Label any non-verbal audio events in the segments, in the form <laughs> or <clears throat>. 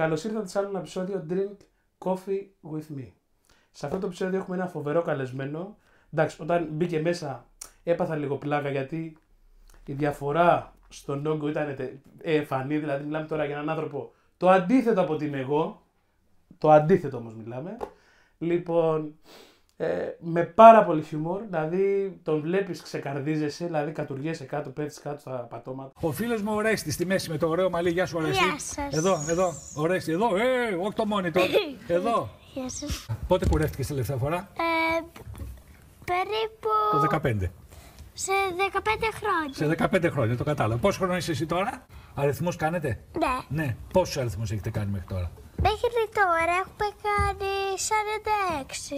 Καλώς ήρθατε σε άλλο ένα επεισόδιο Drink Coffee with Me. Σε αυτό το επεισόδιο έχουμε ένα φοβερό καλεσμένο. Εντάξει, όταν μπήκε μέσα έπαθα λίγο πλάκα γιατί η διαφορά στον όγκο ήταν τε- ε, εμφανή. Δηλαδή, μιλάμε τώρα για έναν άνθρωπο το αντίθετο από ότι είμαι εγώ. Το αντίθετο όμως μιλάμε. Λοιπόν, ε, με πάρα πολύ χιούμορ, δηλαδή τον βλέπεις, ξεκαρδίζεσαι, δηλαδή κατουργέσαι κάτω, πέφτεις κάτω στα πατώματα. Ο φίλος μου ο Ρέστη στη μέση με το ωραίο μαλλί. Γεια σου, Ρέστη. Γεια σας. Εδώ, εδώ. Ο Ρέστη, εδώ. Ε, όχι το monitor. <laughs> εδώ. Γεια σας. Πότε κουρεύτηκε τελευταία φορά, Ε, περίπου Το 15. σε 15 χρόνια. Σε 15 χρόνια, το κατάλαβα. Πόσο χρόνο είσαι εσύ τώρα, αριθμούς κάνετε; Ναι. Ναι, πόσους αριθμούς έχετε κάνει μέχρι τώρα; Μέχρι τώρα έχουμε κάνει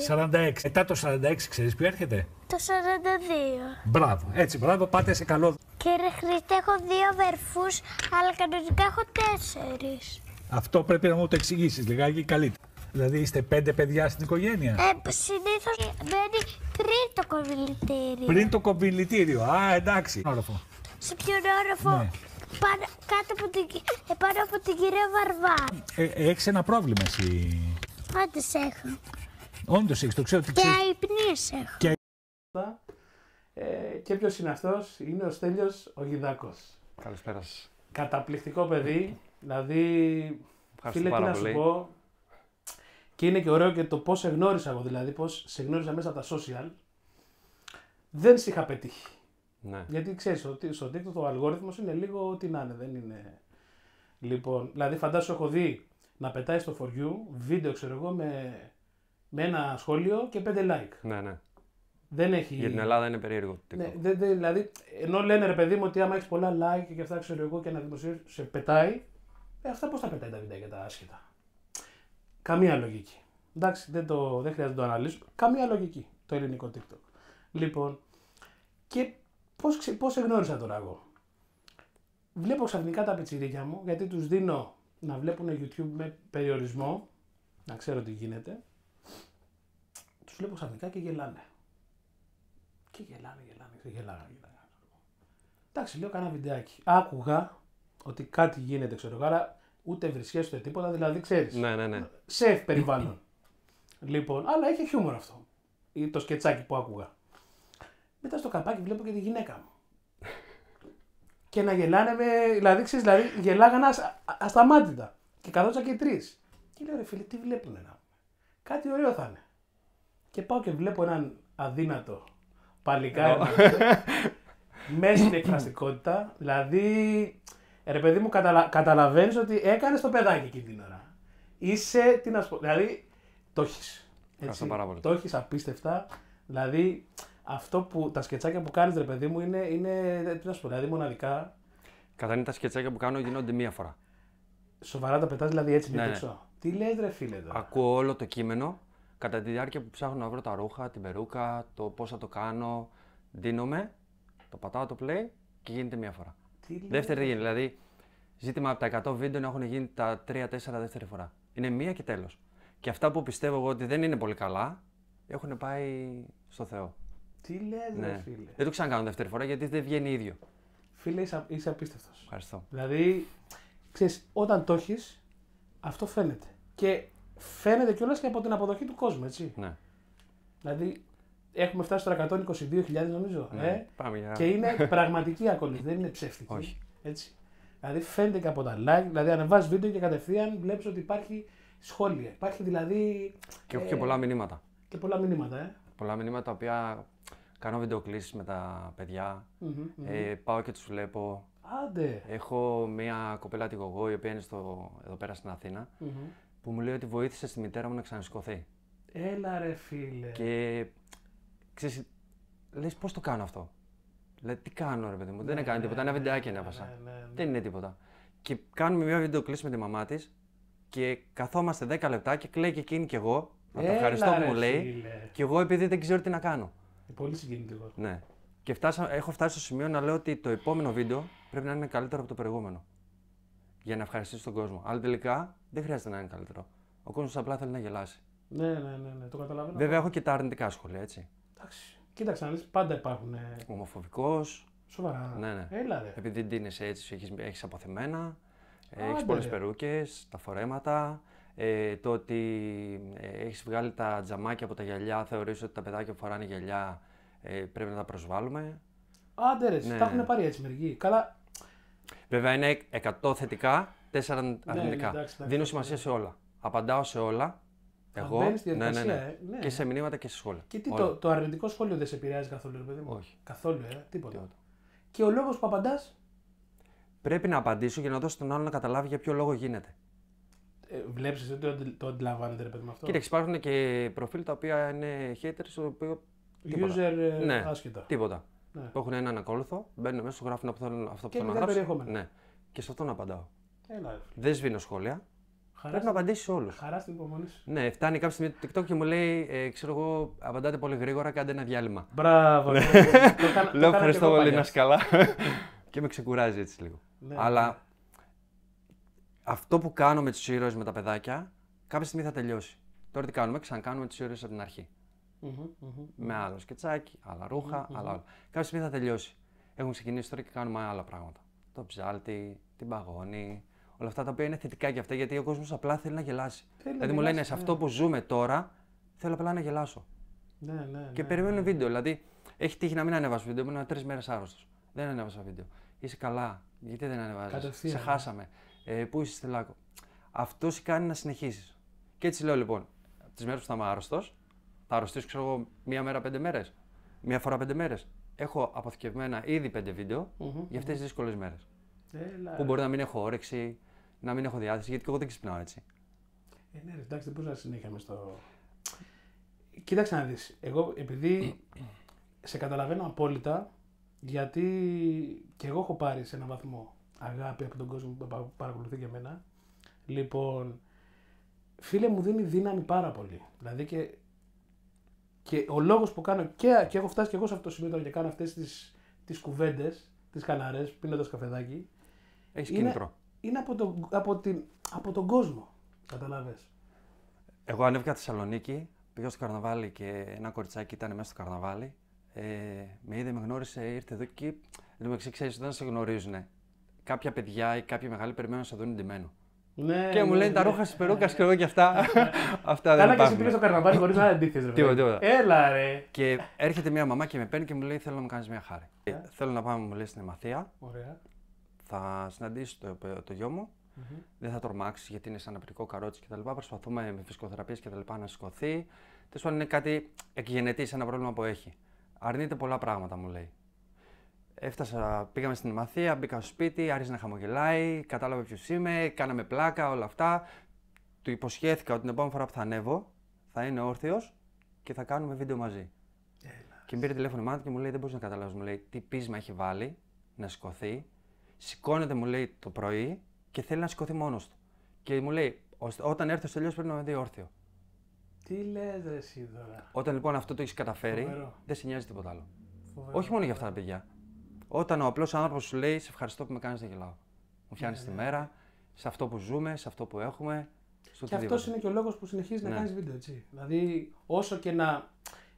46. 46. Μετά το 46, ξέρεις ποιο έρχεται; Το 42. Μπράβο, έτσι, μπράβο, πάτε σε καλό. Κύριε Χρήστε, έχω δύο αδερφούς, αλλά κανονικά έχω τέσσερις. Αυτό πρέπει να μου το εξηγήσεις λιγάκι καλύτερα. Δηλαδή είστε πέντε παιδιά στην οικογένεια; Ε, συνήθως μένει πριν το κομπιλητήρι. Πριν το κομπιλητήριο. Α, εντάξει. Όροφο. Σε ποιον όροφο, Ναι. Πάνω, κάτω από την, κυ- ε, πάνω από την κυρία Βαρβά. Ε, έχεις ένα πρόβλημα εσύ. Πάντες έχω. Όντως έχεις, το ξέρω. Τι Και ξέρεις. αϊπνίες έχω. Ε, και ποιος είναι αυτός, είναι ο Στέλιος ο Γιδάκος. Καλησπέρα σας. Καταπληκτικό παιδί, δηλαδή. Ευχαριστώ φίλε, τι πάρα να σου πολύ. πω. Και είναι και ωραίο και το πώς σε γνώρισα εγώ, δηλαδή πώς σε γνώρισα μέσα από τα social. Δεν σε είχα πετύχει. Ναι. Γιατί ξέρεις ότι στο TikTok ο αλγόριθμος είναι λίγο ό,τι να είναι, δεν είναι. Λοιπόν, δηλαδή φαντάσου έχω δει να πετάει στο for you βίντεο, ξέρω εγώ, με, με ένα σχόλιο και πέντε like. ναι, ναι. Δεν έχει. Για την Ελλάδα είναι περίεργο. το Ναι, TikTok. δε, δε, δηλαδή, ενώ λένε ρε παιδί μου ότι άμα έχεις πολλά like και αυτά ξέρω εγώ και ένα δημοσίο σε πετάει, ε, αυτά πώς τα πετάει τα βιντεάκια τα άσχετα; Καμία λογική. Εντάξει, δεν, το, δεν χρειάζεται να το αναλύσουμε. Καμία λογική το ελληνικό TikTok. Λοιπόν, και πώς, ξε- πώς σε γνώρισα τώρα εγώ. Βλέπω ξαφνικά τα πιτσιρίκια μου, γιατί τους δίνω να βλέπουν YouTube με περιορισμό, να ξέρω τι γίνεται. Τους βλέπω ξαφνικά και γελάνε. Και γελάνε, γελάνε, και γελάνε, γελάνε. Εντάξει, λέω κάνα βιντεάκι. Άκουγα ότι κάτι γίνεται, ξέρω εγώ, αλλά ούτε βρισιές ούτε τίποτα, δηλαδή ξέρεις. Ναι, ναι, ναι. Safe περιβάλλον. λοιπόν, αλλά είχε χιούμορ αυτό. Ή το σκετσάκι που άκουγα. Μετά στο καπάκι βλέπω και τη γυναίκα μου. και να γελάνε με. Δηλαδή, ξέρεις, δηλαδή γελάγανε ασ- α- ασταμάτητα. Και καθόντουσαν και οι τρεις. Και λέω ρε φίλε, τι βλέπουνε να πούμε. Κάτι ωραίο θα είναι. Και πάω και βλέπω έναν αδύνατο παλικάρι. <laughs> μέσα στην εκφραστικότητα. Δηλαδή, ρε παιδί μου, καταλα... καταλαβαίνεις ότι έκανε το παιδάκι εκείνη την ώρα. Είσαι, τι να σου πω, δηλαδή το έχεις. Ευχαριστώ πάρα πολύ. Το έχεις απίστευτα. Δηλαδή, αυτό που τα σκετσάκια που κάνεις, ρε παιδί μου, είναι, είναι τι να σου πω, δηλαδή μοναδικά. Καταρχήν τα σκετσάκια που κάνω γίνονται μία φορά. Σοβαρά τα πετάς δηλαδή έτσι Ναι, ναι, ναι. έξω. Τι λες ρε φίλε τώρα. Ακούω όλο το κείμενο κατά τη διάρκεια που ψάχνω να βρω τα ρούχα, την περούκα, το πώς θα το κάνω. Δίνομαι, το πατάω το play και γίνεται μία φορά. Τι λες, Δεύτερη δεν γίνει. Δηλαδή, ζήτημα από τα 100 βίντεο να έχουν γίνει τα 3-4 δεύτερη φορά. Είναι μία και τέλος. Και αυτά που πιστεύω εγώ ότι δεν είναι πολύ καλά, έχουν πάει στο Θεό. Τι λες ρε Ναι. φίλε; Δεν το ξανακάνω δεύτερη φορά γιατί δεν βγαίνει ίδιο. Φίλε είσαι, είσαι απίστευτος. Ευχαριστώ. Δηλαδή, ξέρεις, όταν το έχεις, αυτό φαίνεται. Και φαίνεται κιόλας και από την αποδοχή του κόσμου, έτσι. Ναι. Δηλαδή, έχουμε φτάσει στο 122.000 νομίζω. ναι. Ε; Πάμε για... Και είναι πραγματική ακολουθία, δεν είναι ψεύτικη. Όχι. Έτσι. Δηλαδή, φαίνεται και από τα like, δηλαδή ανεβάζει βίντεο και κατευθείαν βλέπεις ότι υπάρχει σχόλια. Υπάρχει δηλαδή. Και έχω ε, και πολλά μηνύματα. και πολλά μηνύματα, ε. Πολλά μηνύματα τα οποία κάνω βιντεοκλήσεις με τα παιδιά. Μμμ, μμμ. Ε, πάω και τους βλέπω. Άντε. Έχω μια κοπέλα τη γογό η οποία είναι στο, εδώ πέρα στην Αθήνα Μμμ. που μου λέει ότι βοήθησε στη μητέρα μου να ξανασηκωθεί. Έλα ρε φίλε. Και ξέρεις, λες πώς το κάνω αυτό; Λέει τι κάνω ρε παιδί μου, δεν Ναι, έκανε ναι, τίποτα, ένα ναι, βιντεάκι ναι, ανέβασα. ναι, ναι, ναι. Δεν είναι τίποτα. Και κάνουμε μια βιντεοκλήση με τη μαμά της και καθόμαστε 10 λεπτά και κλαίει και εκείνη και εγώ. Από το Έλα, ευχαριστώ που ρε μου λέει. φίλε. Και εγώ επειδή δεν ξέρω τι να κάνω. Είναι πολύ συγκινητικό. Ναι. Και φτάσα, έχω φτάσει στο σημείο να λέω ότι το επόμενο βίντεο πρέπει να είναι καλύτερο από το προηγούμενο. Για να ευχαριστήσω τον κόσμο. Αλλά τελικά δεν χρειάζεται να είναι καλύτερο. Ο κόσμος απλά θέλει να γελάσει. Ναι, ναι, ναι, ναι, το καταλαβαίνω. Βέβαια, έχω και τα αρνητικά σχόλια, έτσι. Εντάξει. Κοίταξε να δεις, πάντα υπάρχουν. Ε, Ομοφοβικός, σοβαρά. Ναι, ναι. Έλα ρε. επειδή ντύνεσαι έτσι, έχεις έχεις αποθεμένα. Ε, Έχεις Άντε, πολλές ρε. περούκες, τα φορέματα. Ε, το ότι ε, έχεις βγάλει τα τζαμάκια από τα γυαλιά, θεωρείς ότι τα παιδάκια που φοράνε γυαλιά ε, πρέπει να τα προσβάλλουμε; Άντε ρε, Ναι. τα έχουν πάρει έτσι μερικοί. Καλά, Βέβαια είναι 100 θετικά, 4 αρνητικά. ναι, εντάξει, εντάξει, Δίνω εντάξει, σημασία ναι. σε όλα. Απαντάω σε όλα. Θα Εγώ. μπαίνεις στη διαδικασία, ε, ναι. Και σε μηνύματα και σε σχόλια. Και τι Όλα. το, το αρνητικό σχόλιο δεν σε επηρεάζει καθόλου, ρε παιδί μου; Όχι. Καθόλου, ε, τίποτα. Τίποτα. Και ο λόγος που απαντάς, Πρέπει να απαντήσω για να δώσω τον άλλον να καταλάβει για ποιο λόγο γίνεται. Ε, βλέπεις ότι το, αντι- το αντιλαμβάνεται, ρε παιδί μου αυτό; Κοίταξε, υπάρχουν και προφίλ τα οποία είναι haters, το οποίο τίποτα. User ε, Ναι. άσχετα. Τίποτα. Ναι. Που έχουν έναν ακόλουθο, μπαίνουν μέσα, σου γράφουν αυτό, αυτό που Και θέλω να μηδέν γράψω. περιεχόμενο. Ναι. Και σε αυτό να απαντάω. Έλα, ρε. Δεν σβήνω σχόλια. Χαράς, Πρέπει να στην- απαντήσεις σε όλους. χαράς στην υπομονή σου. Ναι, φτάνει κάποια στιγμή το TikTok και μου λέει, ε, ξέρω εγώ, απαντάτε πολύ γρήγορα, κάντε ένα διάλειμμα. Μπράβο. ναι. το κάνα- το Λέω κάνα και ευχαριστώ εγώ πολύ, παλιάς. να είσαι καλά. <laughs> και με ξεκουράζει έτσι λίγο. Ναι, Αλλά ναι. Αυτό που κάνω με τους ήρωες με τα παιδάκια, κάποια στιγμή θα τελειώσει. Τώρα τι κάνουμε, ξανακάνουμε τους ήρωες από την αρχή. Μμμ, μμμ. Με άλλο σκετσάκι, άλλα ρούχα, άλλα όλα. Κάποια στιγμή θα τελειώσει. Έχουν ξεκινήσει τώρα και κάνουμε άλλα πράγματα. Το ψάλτη, την παγόνη, όλα αυτά τα οποία είναι θετικά για αυτά γιατί ο κόσμος απλά θέλει να γελάσει. Θέλει να δηλαδή μου λένε γελάσει, σε ναι. αυτό που ζούμε τώρα, θέλω απλά να γελάσω. Ναι, ναι, Και ναι, περιμένω ναι. βίντεο. Δηλαδή, έχει τύχει να μην ανεβάσω βίντεο, ήμουν τρεις μέρες άρρωστος. Δεν ανέβασα βίντεο. Είσαι καλά. Γιατί δεν ανεβάζεις; Κατευθείαν, Σε ναι. χάσαμε. Ε, πού είσαι, Στελάκο; Αυτός σε κάνει να συνεχίσεις. Και έτσι λέω λοιπόν, τις μέρες που θα είμαι άρρωστος, θα αρρωστήσω, ξέρω εγώ, μία μέρα πέντε μέρες. Μία φορά πέντε μέρες. Έχω αποθηκευμένα ήδη πέντε βίντεο Μμμ, για αυτές τις δύσκολες μέρες. Έλα, Που μπορεί να μην έχω όρεξη, να μην έχω διάθεση, γιατί και εγώ δεν ξυπνάω έτσι. Ε, ναι, ρε, εντάξει, δεν μπορεί να συνέχεια μες στο. Κοίταξε να δεις. Εγώ επειδή σε καταλαβαίνω απόλυτα, γιατί και εγώ έχω πάρει σε έναν βαθμό αγάπη από τον κόσμο που πα- παρακολουθεί και εμένα. Λοιπόν, φίλε μου δίνει δύναμη πάρα πολύ. Δηλαδή και, και ο λόγος που κάνω και, και έχω φτάσει και εγώ σε αυτό το σημείο τώρα και κάνω αυτές τις, τις κουβέντες, τις χαλαρές, πίνοντας καφεδάκι, Έχεις είναι, κίνητρο. είναι από, τον, από, την, από τον κόσμο. Καταλαβες. Εγώ ανέβηκα Θεσσαλονίκη, πήγα στο καρναβάλι και ένα κοριτσάκι ήταν μέσα στο καρναβάλι. Ε, με είδε, με γνώρισε, ήρθε εδώ και. Εν τω μεταξύ, ξέρεις, δεν σε γνωρίζουν. Κάποια παιδιά ή κάποιοι μεγάλοι περιμένουν να σε δουν ντυμένο. Ναι, και μου ναι, λένε τα ναι. ρούχα της περούκας και εγώ και αυτά. <laughs> αυτά δεν Καλά και εσύ υπάρχουν. πήγες στο καρναβάλι χωρίς να αντίθεσαι. ρε Τίποτα, παιδί. τίποτα. Έλα ρε. Και έρχεται μια μαμά και με παίρνει και μου λέει: Θέλω να μου κάνεις μια χάρη. Ε. Ε, θέλω να πάμε, μου λέει, στην Εμαθία. Ωραία. Θα συναντήσεις το, το γιο μου. Δεν θα τρομάξεις γιατί είναι σαν απρικό καρότσι κτλ. Προσπαθούμε με φυσικοθεραπείες κτλ. να σηκωθεί. Τέλος πάντων είναι κάτι εκγενετής, ένα πρόβλημα που έχει. Αρνείται πολλά πράγματα, μου λέει. Έφτασα, πήγαμε στην Μαθία, μπήκα στο σπίτι, άρχισε να χαμογελάει, κατάλαβε ποιος είμαι, κάναμε πλάκα, όλα αυτά. Του υποσχέθηκα ότι την επόμενη φορά που θα ανέβω θα είναι όρθιος και θα κάνουμε βίντεο μαζί. Και με πήρε τηλέφωνο η μάνα του και μου λέει: Δεν μπορείς να καταλάβεις. Μου λέει: Τι πείσμα έχει βάλει να σηκωθεί. Σηκώνεται, μου λέει, το πρωί και θέλει να σηκωθεί μόνος του. Και μου λέει: «Ώστε- Όταν έρθει στο τελείω πρέπει να με δει όρθιο. Τι λες ρε εσύ τώρα. Όταν λοιπόν αυτό το έχεις καταφέρει, Φοβερό. δεν σε νοιάζει τίποτα άλλο. Φοβερό. Όχι μόνο για αυτά τα παιδιά. Όταν ο απλός άνθρωπος σου λέει: Σε ευχαριστώ που με κάνεις να γελάω. Μου φτιάχνεις Ναι, τη μέρα, σε αυτό που ζούμε, σε αυτό που έχουμε. Στο Και οτιδήποτε. αυτό είναι και ο λόγος που συνεχίζεις να Ναι. κάνεις βίντεο, έτσι. Δηλαδή, όσο και να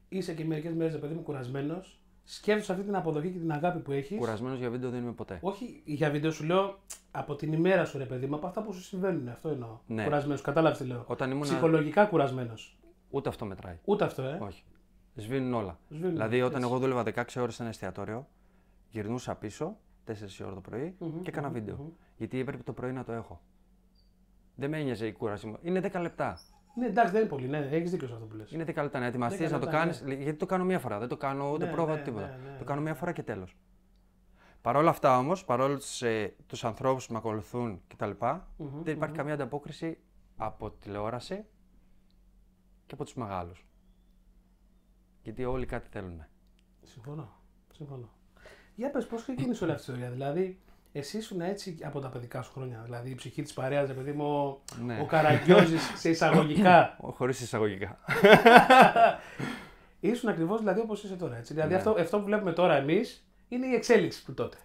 είσαι και μερικές μέρες, παιδί μου, κουρασμένος, σκέφτεσαι αυτή την αποδοχή και την αγάπη που έχεις. Κουρασμένος για βίντεο δεν είμαι ποτέ. Όχι για βίντεο, σου λέω από την ημέρα σου, ρε παιδί μου, από αυτά που σου συμβαίνουν. Αυτό εννοώ. Ναι. Κουρασμένος, κατάλαβες τι λέω. Όταν ήμουν. Ψυχολογικά κουρασμένος. Ούτε αυτό μετράει. Ούτε αυτό, ε. Όχι. Σβήνουν όλα. Σβήνουν, δηλαδή, όταν έτσι. εγώ δούλευα 16 ώρες σε ένα εστιατόριο, γυρνούσα πίσω 4 η ώρα το πρωί Μμμ, και έκανα μμμ, βίντεο. μμμ. Γιατί έπρεπε το πρωί να το έχω. Δεν με ένοιαζε η κούραση μου. Είναι 10 λεπτά. Ναι, εντάξει, δεν είναι πολύ. Ναι, έχεις δίκιο σε αυτό που λες. Είναι 10 λεπτά να ετοιμαστείς, 10 να το λεπτά, κάνει. Γιατί το κάνω μία φορά. Δεν το κάνω ούτε Ναι, πρόβα ναι, ούτε τίποτα. ναι, ναι, το κάνω ναι. μία φορά και τέλος. Παρ' όλα αυτά όμως, παρόλο ε, τους ανθρώπους που με ακολουθούν κτλ., Μμμ, δεν υπάρχει μμμ. καμία ανταπόκριση από τηλεόραση και από τους μεγάλους. Γιατί όλοι κάτι θέλουν. Συμφωνώ. Συμφωνώ. Για πες, πώς ξεκίνησε όλη αυτή η ιστορία. Δηλαδή, εσύ ήσουν έτσι από τα παιδικά σου χρόνια. Δηλαδή, η ψυχή της παρέας, ρε παιδί μου, ο, Ναι. ο Καραγκιόζης σε εισαγωγικά. <laughs> Χωρίς εισαγωγικά. <laughs> ήσουν ακριβώς δηλαδή όπως είσαι τώρα. Έτσι. Δηλαδή, Ναι. αυτό, αυτό που βλέπουμε τώρα εμείς είναι η εξέλιξη του τότε.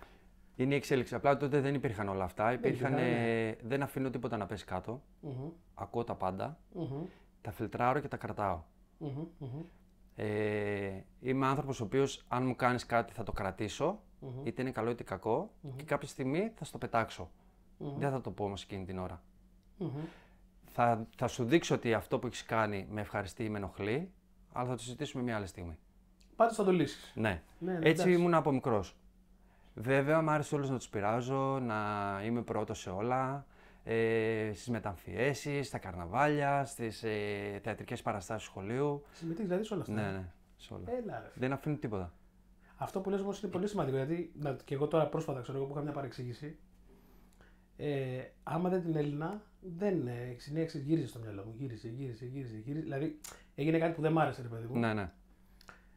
Είναι η εξέλιξη. Απλά τότε δεν υπήρχαν όλα αυτά. Υπήρχαν, υπήρχαν, ε, δεν αφήνω τίποτα να πέσει κάτω. Μμμ, Ακούω τα πάντα. μμμ, Τα φιλτράρω και τα κρατάω. μμμ, μμμ, Ε, είμαι άνθρωπος ο οποίος, αν μου κάνεις κάτι, θα το κρατήσω, μμμ. είτε είναι καλό είτε κακό, και κάποια στιγμή θα στο πετάξω. Δεν θα το πω όμως εκείνη την ώρα. Μμμ. Θα, θα σου δείξω ότι αυτό που έχεις κάνει με ευχαριστεί ή με ενοχλεί, αλλά θα το συζητήσουμε μια άλλη στιγμή. Πάντως θα το λύσεις. Ναι. Ναι, ναι, Έτσι εντάξει. ήμουν από μικρός. Βέβαια, μου άρεσε όλου να τους πειράζω, να είμαι πρώτος σε όλα. Ε, στις μεταμφιέσεις, στα καρναβάλια, στις ε, θεατρικές παραστάσεις του σχολείου. Συμμετέχει δηλαδή σε όλα αυτά. Ναι, ναι, σε όλα. Έλα, ρε. Δεν αφήνω τίποτα. Αυτό που λες όμως είναι πολύ σημαντικό γιατί να, και εγώ τώρα πρόσφατα ξέρω εγώ που είχα μια παρεξήγηση. Ε, άμα δεν την Έλληνα, δεν ε, συνέχισε, γύριζε στο μυαλό μου. Γύριζε, γύριζε, γύριζε, γύριζε. Δηλαδή έγινε κάτι που δεν μ' άρεσε, ρε παιδί μου. Ναι, ναι.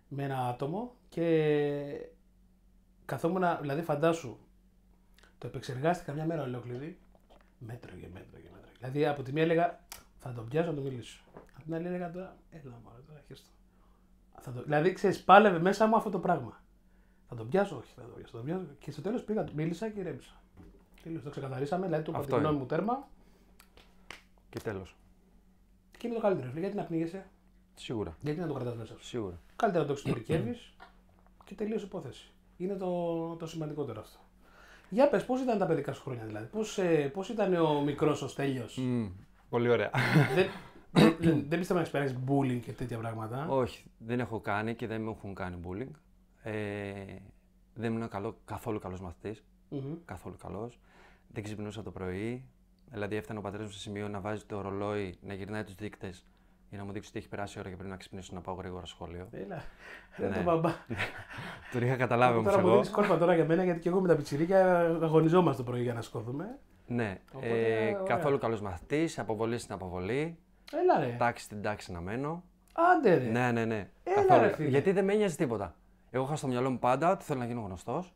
με ένα άτομο και καθόμουν, δηλαδή φαντάσου, το επεξεργάστηκα μια μέρα ολόκληρη, μέτρο και μέτρο και μέτρο. Δηλαδή από τη μία έλεγα θα τον πιάσω να το μιλήσω. Από την άλλη έλεγα τώρα, έλα μωρέ τώρα, χέστο. Θα το... Δηλαδή ξέρεις, πάλευε μέσα μου αυτό το πράγμα. Θα τον πιάσω, όχι, θα τον πιάσω, θα τον πιάσω. Και στο τέλος πήγα, μίλησα και ηρέμησα. Τέλος, το ξεκαθαρίσαμε, δηλαδή του είπα Αυτό τη γνώμη είναι. μου τέρμα Και τέλος. και είναι το καλύτερο. φίλε. Γιατί να πνίγεσαι, Σίγουρα. γιατί να το κρατάς μέσα σου; Σίγουρα. Καλύτερα να το εξωτερικεύεις και τελείωσε η υπόθεση. Είναι το, το σημαντικότερο αυτό. Για πες, πώς ήταν τα παιδικά σου χρόνια δηλαδή, πώς, ε, πώς ήταν ο μικρός ο Στέλιος; Μμμ, πολύ ωραία. δεν, <laughs> δεν, δεν, δεν πιστεύω να έχεις περάσει bullying και τέτοια πράγματα. Όχι, δεν έχω κάνει και δεν μου έχουν κάνει bullying. Ε, δεν ήμουν καλό, καθόλου καλός μαθητής. Μμμ. Καθόλου καλός. Δεν ξυπνούσα το πρωί. Δηλαδή, έφτανε ο πατέρας μου σε σημείο να βάζει το ρολόι, να γυρνάει τους δείκτες για να μου δείξει ότι έχει περάσει η ώρα και πρέπει να ξυπνήσω να πάω γρήγορα στο σχολείο. Έλα, έλα Ναι. το μπαμπά. Τον είχα καταλάβει όμως τώρα μου εγώ. δίνεις κόρπα τώρα για μένα γιατί και εγώ με τα πιτσιρίκια αγωνιζόμαστε το πρωί για να σκόθουμε. Ναι, Οπότε, ε, ωραία. καθόλου καλός μαθητής, αποβολή στην αποβολή, Έλα ρε, τάξη στην τάξη να μένω. άντε ρε. Ναι, ναι, ναι. Έλα, ρε, φίλε. Γιατί δεν με ένοιαζε τίποτα. Εγώ είχα στο μυαλό μου πάντα ότι θέλω να γίνω γνωστός,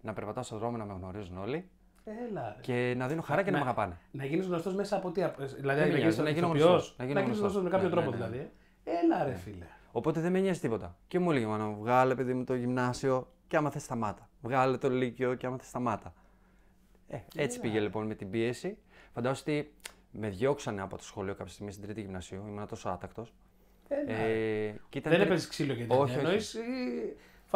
να περπατάω στον δρόμο να με γνωρίζουν όλοι Έλα ρε. και να δίνω χαρά και να, Να- με αγαπάνε. Να γίνεις γνωστός μέσα από τι, απ- δηλαδή Δεν να με γίνεις νοιάζει, να γίνω ηθοποιός, γνωστός, να γίνω να γίνεις γνωστός. γνωστός με κάποιο Ναι, τρόπο ναι, ναι. δηλαδή. Έλα ρε φίλε. Οπότε δεν με νοιάζει τίποτα. Και μου έλεγε μάνα, μου, βγάλε παιδί μου το γυμνάσιο και άμα θες σταμάτα. Βγάλε το λύκειο και άμα θες σταμάτα. Ε, έτσι πήγε λοιπόν με την πίεση. Φαντάζομαι ότι με διώξανε από το σχολείο κάποια στιγμή στην τρίτη γυμνασίου. Ήμουν τόσο άτακτος. Έλα. Ε, και ήταν Δεν τρι- έπαιζες ξύλο και Όχι, τέτοια. όχι.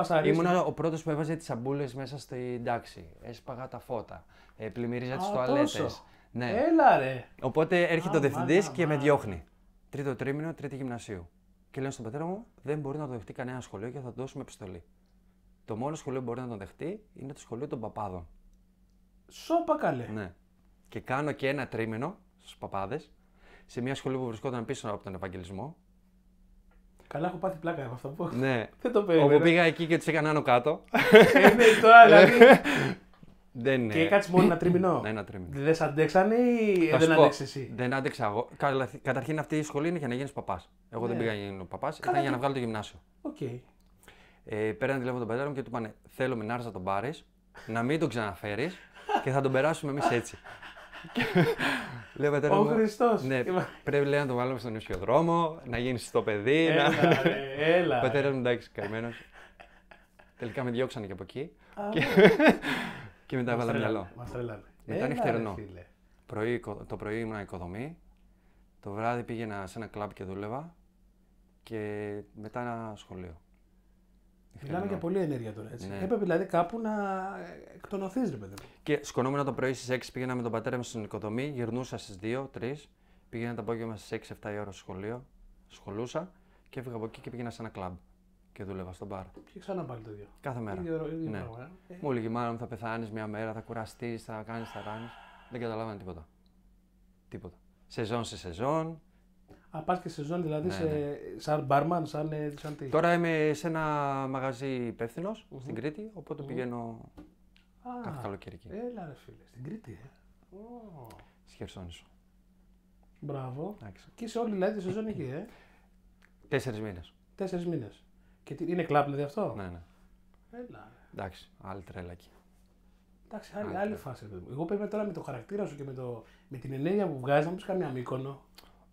Εννοείς ή φασαρίζεις. Ήμουνα ο πρώτος που έβαζε τις σαμπούλες μέσα στην τάξη. Έσπαγα τα φώτα. Ε, πλημμύριζα τις Α, τουαλέτες. τόσο. Ναι. Έλα ρε. Οπότε έρχεται ο Αμάν, διευθυντής και με αμάν. διώχνει. Τρίτο τρίμηνο, τρίτη γυμνασίου. Και λέω στον πατέρα μου: Δεν μπορεί να το δεχτεί κανένα σχολείο και θα του δώσουμε επιστολή. Το μόνο σχολείο που μπορεί να τον δεχτεί είναι το σχολείο των παπάδων. Σώπα καλέ. Ναι. Και κάνω και ένα τρίμηνο στους παπάδες σε μια σχολή που βρισκόταν πίσω από τον Ευαγγελισμό. Καλά έχω πάθει πλάκα από αυτό που ναι. <laughs> Δεν το Όπου περίμενα. πήγα εκεί και τους έκανα άνω κάτω. Ε, ναι, τώρα <laughs> δηλαδή. Δεν είναι. Και κάτσε μόνο ένα τρίμηνο. Ναι, ένα τρίμηνο. Δεν σε αντέξανε ή Θα δεν σου πω, άντεξε εσύ; Δεν άντεξα εγώ. Καλά- Καταρχήν αυτή η σχολή είναι για να γίνεις παπάς. Εγώ δεν Ναι. πήγα για να γίνω παπάς, ήταν Καλά, για να τι- βγάλω το γυμνάσιο. Οκ. Ε, πήραν τηλέφωνο τον πατέρα μου και του είπανε: Θέλουμε να έρθει να τον πάρεις, να μην τον ξαναφέρεις και θα τον περάσουμε εμείς έτσι. <laughs> Και Λέω πατέρα Ο μου. Χριστός. Ναι, Και μα- πρέπει λέει, να τον βάλουμε στον ισιοδρόμο, να γίνεις στο παιδί. να... Έλα ρε, έλα. Ο πατέρα μου εντάξει, καημένος. Τελικά με διώξανε και από εκεί Α, και, και μετά μας έβαλα τρελάνε, μυαλό. Μας τρελάνε. Μετά Έλα, νυχτερινό. ρε, φίλε. Πρωί, οικο- το πρωί ήμουν οικοδομή, το βράδυ πήγαινα σε ένα κλαμπ και δούλευα και μετά ένα σχολείο. Μιλάμε για πολλή ενέργεια τώρα έτσι. Ναι. Έπρεπε δηλαδή κάπου να εκτονωθείς ρε παιδί μου. Και σκονόμουν το πρωί στις 6 πήγαινα με τον πατέρα μου στην οικοδομή, γυρνούσα στις 2-3, πήγαινα το απόγευμα στις 6-7 η ώρα στο σχολείο, σχολούσα και έφυγα από εκεί και πήγαινα σε ένα κλαμπ και δούλευα στον μπαρ. Και ξανά πάλι το ίδιο. Κάθε μέρα. Ίδιο, ίδιο Ναι. πράγμα, ε. Ε, Μου έλεγε μάλλον θα πεθάνεις μια μέρα, θα κουραστείς, θα κάνεις, θα κάνει. Δεν καταλάβανε τίποτα. Τίποτα. Σεζόν σε σεζόν. Α, πας και σε ζώνη δηλαδή Ναι, σε, ναι. σαν μπάρμαν, σαν, ε, σαν τι. Τώρα είμαι σε ένα μαγαζί υπεύθυνος στην Κρήτη, οπότε πηγαίνω Α, κάθε καλοκαίρι εκεί. Έλα ρε φίλε, στην Κρήτη, ε. Ω, Στη Χερσόνησο. Μπράβο. Εντάξει. Και σε όλη δηλαδή τη σεζόν εκεί, ε. Τέσσερις μήνες. Τέσσερις μήνες. Και τι, είναι κλαμπ δηλαδή αυτό; Ναι, ναι. Έλα. Εντάξει, άλλη τρέλα εκεί. Εντάξει, άλλη, Άλλη άλλη τρέλα. φάση. ρε παιδί μου. Εγώ πρέπει τώρα με το χαρακτήρα σου και με, το, με την ενέργεια που βγάζεις να μου πεις καμιά μήκονο.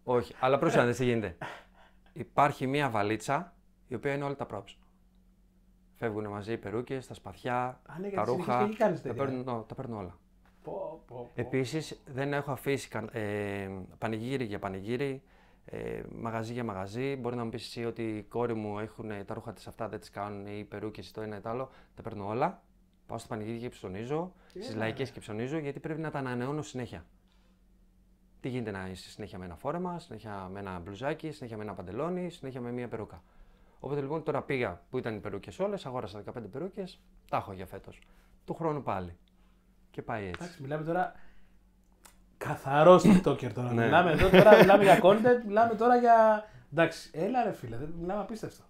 Όχι, αλλά πρόσεχε να δεις τι γίνεται. Υπάρχει μία βαλίτσα η οποία είναι όλα τα props. Φεύγουν μαζί οι περούκες, τα σπαθιά, Α, ναι, γιατί τα συνεχίζεις ρούχα. και εκεί κάνεις τα, τέτοια. παίρνω, τα παίρνω όλα. Πω, πω, πω. Επίσης δεν έχω αφήσει κα- ε, πανηγύρι για πανηγύρι, ε, μαγαζί για μαγαζί. Μπορεί να μου πεις εσύ ότι η κόρη μου έχουν τα ρούχα της αυτά, δεν τις κάνουν, ή οι περούκες, το ένα ή το άλλο. Τα παίρνω όλα. Πάω στο πανηγύρι και ψωνίζω, στις λαϊκές και ψωνίζω, γιατί πρέπει να τα ανανεώνω συνέχεια. Τι γίνεται να είσαι συνέχεια με ένα φόρεμα, συνέχεια με ένα μπλουζάκι, συνέχεια με ένα παντελόνι, συνέχεια με μία περούκα. Οπότε λοιπόν τώρα πήγα που ήταν οι περούκες όλες, αγόρασα 15 περούκες, τα έχω για φέτος. Του χρόνου πάλι. Και πάει έτσι. Εντάξει, μιλάμε τώρα καθαρό TikToker τώρα. Ναι. Μιλάμε εδώ τώρα, μιλάμε για content, μιλάμε τώρα για. Εντάξει, έλα ρε φίλε, δεν- μιλάμε απίστευτο.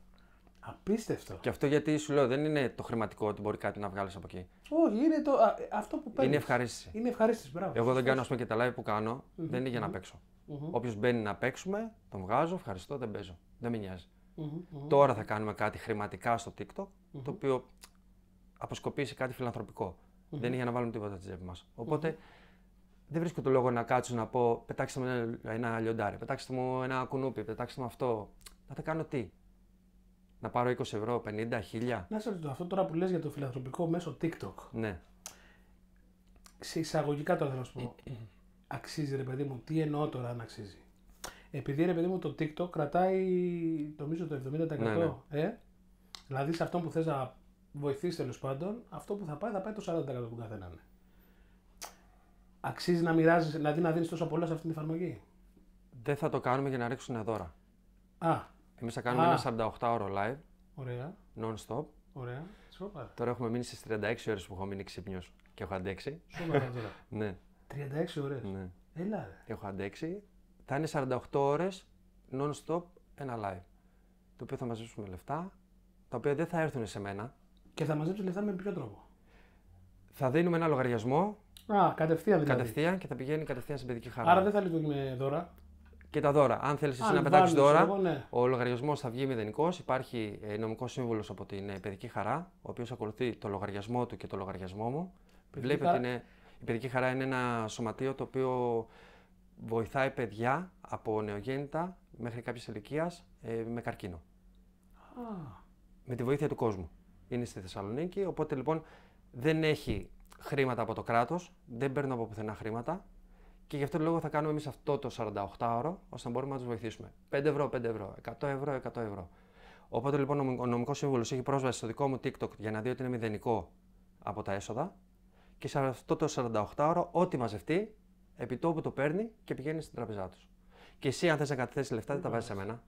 Απίστευτο. Και αυτό γιατί σου λέω δεν είναι το χρηματικό ότι μπορεί κάτι να βγάλεις από εκεί. Όχι, είναι το, α, αυτό που παίρνεις. Είναι ευχαρίστηση. Είναι ευχαρίστηση, μπράβο. Εγώ δεν κάνω ας πούμε, και τα live που κάνω, δεν είναι για να παίξω. Μμμ. Όποιος μπαίνει να παίξουμε, τον βγάζω, ευχαριστώ, δεν παίζω. Δεν με νοιάζει. Μμμ, μμμ. Τώρα θα κάνουμε κάτι χρηματικά στο TikTok, το οποίο αποσκοπεί σε κάτι φιλανθρωπικό. Δεν είναι για να βάλουμε τίποτα στη τσέπη μας. Οπότε δεν βρίσκω το λόγο να κάτσω να πω πετάξτε μου ένα, ένα λιοντάρι, πετάξτε μου ένα κουνούπι, πετάξτε μου αυτό. Να τα κάνω τι; Να πάρω 20 ευρώ, 50, 1000. Να σε ρωτήσω, αυτό τώρα που λες για το φιλανθρωπικό μέσω TikTok, Ναι. σε εισαγωγικά τώρα θέλω να σου πω, αξίζει ρε παιδί μου, τι εννοώ τώρα αν αξίζει. Επειδή ρε παιδί μου το TikTok κρατάει νομίζω το 70%. Ναι, ναι. Ε; Δηλαδή σε αυτό που θες να βοηθήσεις τέλος πάντων, αυτό που θα πάει θα πάει το 40% του καθένα. ναι. Αξίζει να μοιράζεις, δηλαδή να δίνεις τόσο πολλά σε αυτή την εφαρμογή; Δεν θα το κάνουμε για να ρίξουν δώρα. Α, εμείς θα κάνουμε Α. ένα 48ωρο live. Ωραία. Non-stop. Ωραία. Σοπα. Τώρα έχουμε μείνει στις 36 ώρες που έχω μείνει ξύπνιος και έχω αντέξει. Σοβαρά <laughs> τώρα. ναι. 36 ώρες. Ναι. Έλα. Έχω αντέξει. Θα είναι 48 ώρες non-stop ένα live. Το οποίο θα μαζέψουμε λεφτά, τα οποία δεν θα έρθουν σε μένα. Και θα μαζέψεις λεφτά με ποιο τρόπο; Θα δίνουμε ένα λογαριασμό. Α, κατευθείαν δηλαδή. Κατευθείαν και θα πηγαίνει κατευθείαν στην παιδική χαρά. Άρα δεν θα λειτουργεί με δώρα. Και τα δώρα. Αν θέλεις εσύ Αν να πετάξεις βάλεις, δώρα, εγώ, ναι. ο λογαριασμός θα βγει μηδενικός. Υπάρχει ε, νομικός σύμβουλος από την ε, παιδική χαρά, ο οποίος ακολουθεί το λογαριασμό του και το λογαριασμό μου. Παιδική Βλέπει χαρά. ότι είναι, η παιδική χαρά είναι ένα σωματείο το οποίο βοηθάει παιδιά από νεογέννητα μέχρι κάποια ηλικίας ε, με καρκίνο. Α, Με τη βοήθεια του κόσμου. Είναι στη Θεσσαλονίκη, οπότε λοιπόν δεν έχει χρήματα από το κράτος, δεν παίρνω από πουθενά χρήματα και γι' αυτό τον λόγο θα κάνουμε εμείς αυτό το 48ωρο ώστε να μπορούμε να τους βοηθήσουμε. 5 ευρώ, 5 ευρώ, 100 ευρώ, 100 ευρώ. Οπότε λοιπόν ο νομ- ο νομικός σύμβουλος έχει πρόσβαση στο δικό μου TikTok για να δει ότι είναι μηδενικό από τα έσοδα και σε αυτό το 48ωρο, ό,τι μαζευτεί, επί τόπου το παίρνει και πηγαίνει στην τραπεζά τους. Και εσύ, αν θες να καταθέσεις λεφτά, δεν τα βάζεις σε μένα.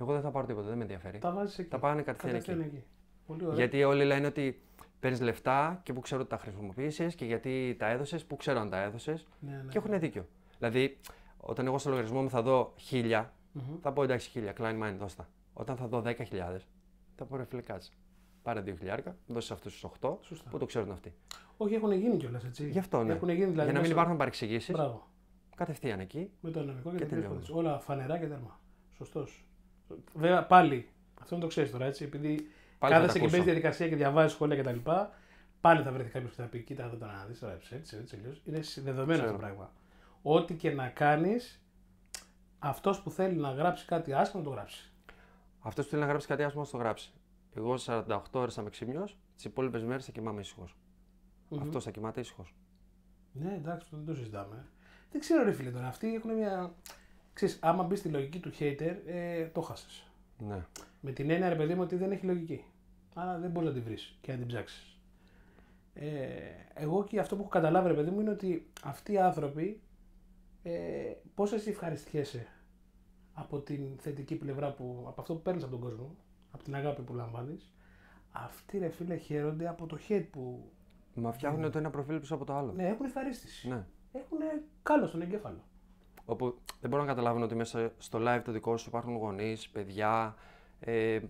Εγώ δεν θα πάρω τίποτα, δεν με ενδιαφέρει. τα βάζεις εκεί. Τα πάνε κατευθείαν εκεί. εκεί. Πολύ ωραία. Γιατί όλοι λένε ότι παίρνεις λεφτά και που ξέρω ότι τα χρησιμοποίησες και γιατί τα έδωσες, που ξέρω αν τα έδωσες. Ναι, ναι. Και έχουν δίκιο. Δηλαδή, όταν εγώ στο λογαριασμό μου θα δω χίλια, Μμμ. θα πω εντάξει χίλια, klein mind, δώστα. Όταν θα δω 10.000, θα πω ρε φίλε κάτσε. Πάρε 2 χιλιάρικα, δώσει αυτούς τους 8 Σωστά. που το ξέρουν αυτοί. Όχι, έχουν γίνει κιόλας έτσι. Γι' αυτό ναι. Έχουν γίνει δηλαδή. Για να μην μέσα- υπάρχουν παρεξηγήσεις, Μπράβο. κατευθείαν εκεί. Με το νομικό και, Και τα τρεις τελειώνει. φορές. Όλα φανερά και τέρμα. Σωστός. Βέβαια πάλι, αυτό να το ξέρεις τώρα έτσι, επειδή Πάλι θα κάθεσαι τα και ακούσω. παίζεις διαδικασία και διαβάζεις σχόλια κτλ. Πάλι θα βρεθεί κάποιος που θα πει: Κοίτα, εδώ τον αναδεί τώρα έτσι, έτσι, έτσι, αλλιώς». Είναι συνδεδεμένο αυτό το Ξέρω. πράγμα. Ό,τι και να κάνεις, αυτός που θέλει να γράψει κάτι άσχημο το γράψει. Αυτός που θέλει να γράψει κάτι άσχημο, θα το γράψει. Εγώ 48 ώρες θα είμαι ξύπνιος, τις υπόλοιπες μέρες θα κοιμάμαι ήσυχος. Μμμ. Αυτός θα κοιμάται ήσυχος. Ναι, εντάξει, αυτό δεν το συζητάμε. Δεν ξέρω, ρε φίλε τώρα. Αυτοί έχουν μια. Ξέρεις, άμα μπεις στη λογική του hater, ε, το χάσες. Ναι. Με την έννοια, ρε παιδί μου, ότι δεν έχει λογική. Άρα δεν μπορείς να την βρεις και να την ψάξεις. Ε, εγώ και αυτό που έχω καταλάβει, ρε παιδί μου, είναι ότι αυτοί οι άνθρωποι ε, πώς εσύ ευχαριστιέσαι από την θετική πλευρά που, από αυτό που παίρνεις από τον κόσμο, από την αγάπη που λαμβάνεις. Αυτοί ρε φίλε χαίρονται από το hate που. Μα φτιάχνουν το ένα προφίλ πίσω από το άλλο. Ναι, έχουν ευχαρίστηση. Ναι. Έχουν κάλο στον εγκέφαλο. Όπου δεν μπορώ να καταλάβουν ότι μέσα στο live το δικό σου υπάρχουν γονείς, παιδιά, ε,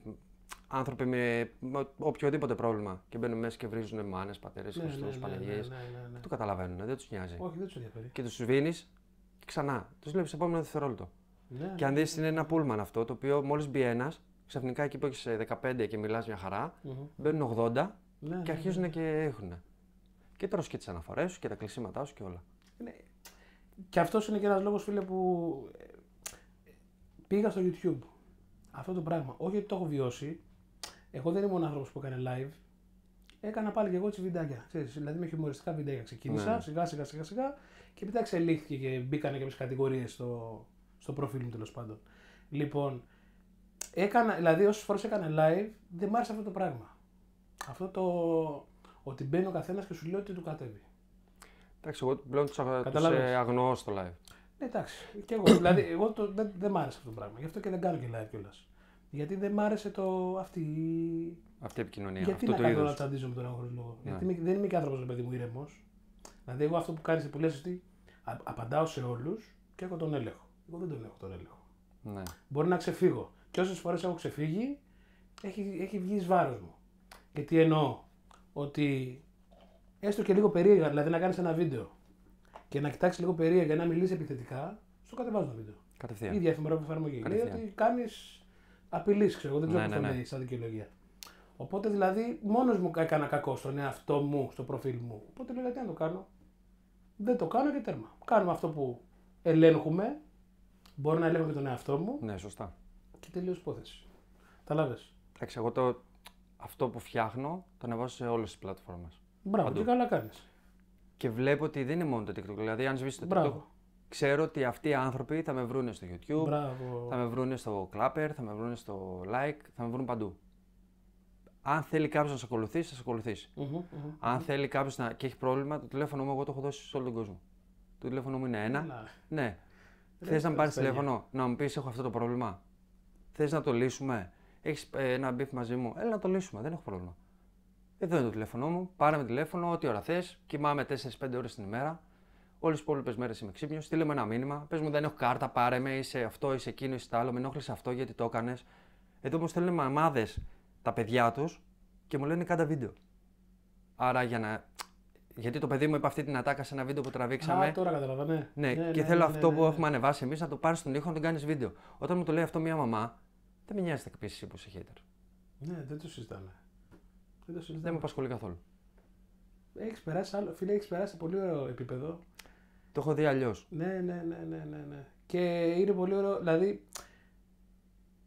άνθρωποι με, με οποιοδήποτε πρόβλημα και μπαίνουν μέσα και βρίζουν μάνες, πατέρες, Ναι, Χριστού, ναι, ναι, Παναγίες. ναι, ναι, ναι, ναι. Δεν το καταλαβαίνουν, δεν τους νοιάζει. Όχι, δεν τους ενδιαφέρει. Και τους σβήνεις και ξανά. Τους βλέπεις επόμενο δευτερόλεπτο. Ναι, Και αν δεις, είναι ένα πούλμαν αυτό το οποίο μόλις μπει ένας, ξαφνικά εκεί που έχεις 15 και μιλάς μια χαρά, Μμμ. μπαίνουν 80 Ναι, ναι, και αρχίζουν και έχουν. Και τρως και τις αναφορές σου και τα κλεισίματά σου και όλα. Ναι. Και αυτός είναι και ένας λόγος, φίλε, που ε, πήγα στο YouTube. Αυτό το πράγμα. Όχι ότι το έχω βιώσει. Εγώ δεν ήμουν άνθρωπος που έκανε live. Έκανα πάλι και εγώ έτσι βιντεάκια. Ξέρεις, δηλαδή με χιουμοριστικά βιντεάκια. Ξεκίνησα Ναι. σιγά σιγά σιγά σιγά και μετά εξελίχθηκε και μπήκαν και κάποιες κατηγορίες στο, στο προφίλ μου τέλος πάντων. Λοιπόν, έκανα, δηλαδή όσες φορές έκανα live δεν μ' άρεσε αυτό το πράγμα. Αυτό το ότι μπαίνει ο καθένας και σου λέει ότι του κατέβει. Εντάξει, εγώ πλέον τους Καταλάβες. αγνοώ στο live. Ναι, εντάξει. Και εγώ, δηλαδή, εγώ το, δεν, δεν μ' άρεσε αυτό το πράγμα. Γι' αυτό και δεν κάνω και live κιόλας. Γιατί δεν μ' άρεσε το, αυτή η Αυτή η επικοινωνία. Γιατί αυτό να το κάνω να είδος. τσαντίζω με τον άγχο λόγο; Ναι. Γιατί είμαι- δεν είμαι και άνθρωπος, παιδί μου, ήρεμος. Δηλαδή, εγώ αυτό που κάνεις που λες ότι α- απαντάω σε όλους και έχω τον έλεγχο. Εγώ δεν τον έχω τον έλεγχο. Ναι. Μπορεί να ξεφύγω. Και όσες φορές έχω ξεφύγει, έχει, έχει βγει εις βάρος μου. Και τι εννοώ, ότι έστω και λίγο περίεργα, δηλαδή να κάνεις ένα βίντεο και να κοιτάξεις λίγο περίεργα να μιλήσεις επιθετικά, στο κατεβάζω το βίντεο. Κατευθείαν. Η ίδια εφημερίδα εφαρμογή. Λέει Κατευθείαν. ότι κάνεις απειλή, ξέρω εγώ, δεν ξέρω Ναι, πώς το ναι, ναι. λέει σαν δικαιολογία. Οπότε δηλαδή μόνος μου έκανα κακό στον εαυτό μου, στο προφίλ μου. Οπότε λέω γιατί να το κάνω; Δεν το κάνω και τέρμα. Κάνουμε αυτό που ελέγχουμε. Μπορώ να ελέγχω και τον εαυτό μου Ναι, σωστά. και τελείως υπόθεση. Καταλάβε. Εντάξει, εγώ το, αυτό που φτιάχνω το ανεβάζω σε όλες τις πλατφόρμες. Μπράβο, Παντού. και καλά κάνεις. Και βλέπω ότι δεν είναι μόνο το TikTok. Δηλαδή, αν σβήσει το TikTok, Μπράβο. ξέρω ότι αυτοί οι άνθρωποι θα με βρούνε στο YouTube, Μπράβο. θα με βρούνε στο Clapper, θα με βρούνε στο Like, θα με βρουν παντού. Αν θέλει κάποιος να σε ακολουθήσει, θα σε ακολουθήσει. Μμμ, μμμ. Αν θέλει κάποιος να... και έχει πρόβλημα, το τηλέφωνο μου εγώ το έχω δώσει σε όλο τον κόσμο. Το τηλέφωνο μου είναι ένα. Έλα. Ναι. Ρε, Θες να με πάρεις παιδιά. τηλέφωνο, να μου πεις: Έχω αυτό το πρόβλημα. Θες να το λύσουμε. Έχεις ένα beef μαζί μου. Έλα να το λύσουμε. Δεν έχω πρόβλημα. Εδώ είναι το τηλέφωνό μου. Πάρε με τηλέφωνο, ό,τι ώρα θες. Κοιμάμαι 4-5 ώρες την ημέρα. Όλες τις υπόλοιπες μέρες είμαι ξύπνιος. Στείλε μου ένα μήνυμα. Πες μου: Δεν έχω κάρτα, πάρε με. Είσαι αυτό, είσαι εκείνο, είσαι το άλλο. Με ενόχλησε αυτό γιατί το έκανες. Εδώ μου στέλνουν μαμάδες τα παιδιά τους και μου λένε: Κάντα βίντεο. Άρα για να. Γιατί το παιδί μου είπε αυτή την ατάκα σε ένα βίντεο που τραβήξαμε. Α, τώρα κατάλαβα, ναι. Ναι, Ναι, και ναι, θέλω ναι, αυτό ναι, που ναι. έχουμε ανεβάσει εμείς να το πάρεις στον ήχο να τον κάνεις βίντεο. Όταν μου το λέει αυτό μία μαμά, δεν με νοιάζει να πει πω είσαι hater. Ναι, δεν το συζητάμε. Δεν το συζητάμε. Δεν με απασχολεί καθόλου. Έχεις περάσει άλλο. Φίλε, έχεις περάσει σε πολύ ωραίο επίπεδο. Το έχω δει αλλιώς. Ναι, ναι, ναι, ναι, ναι, ναι. Και είναι πολύ ωραίο. Δηλαδή,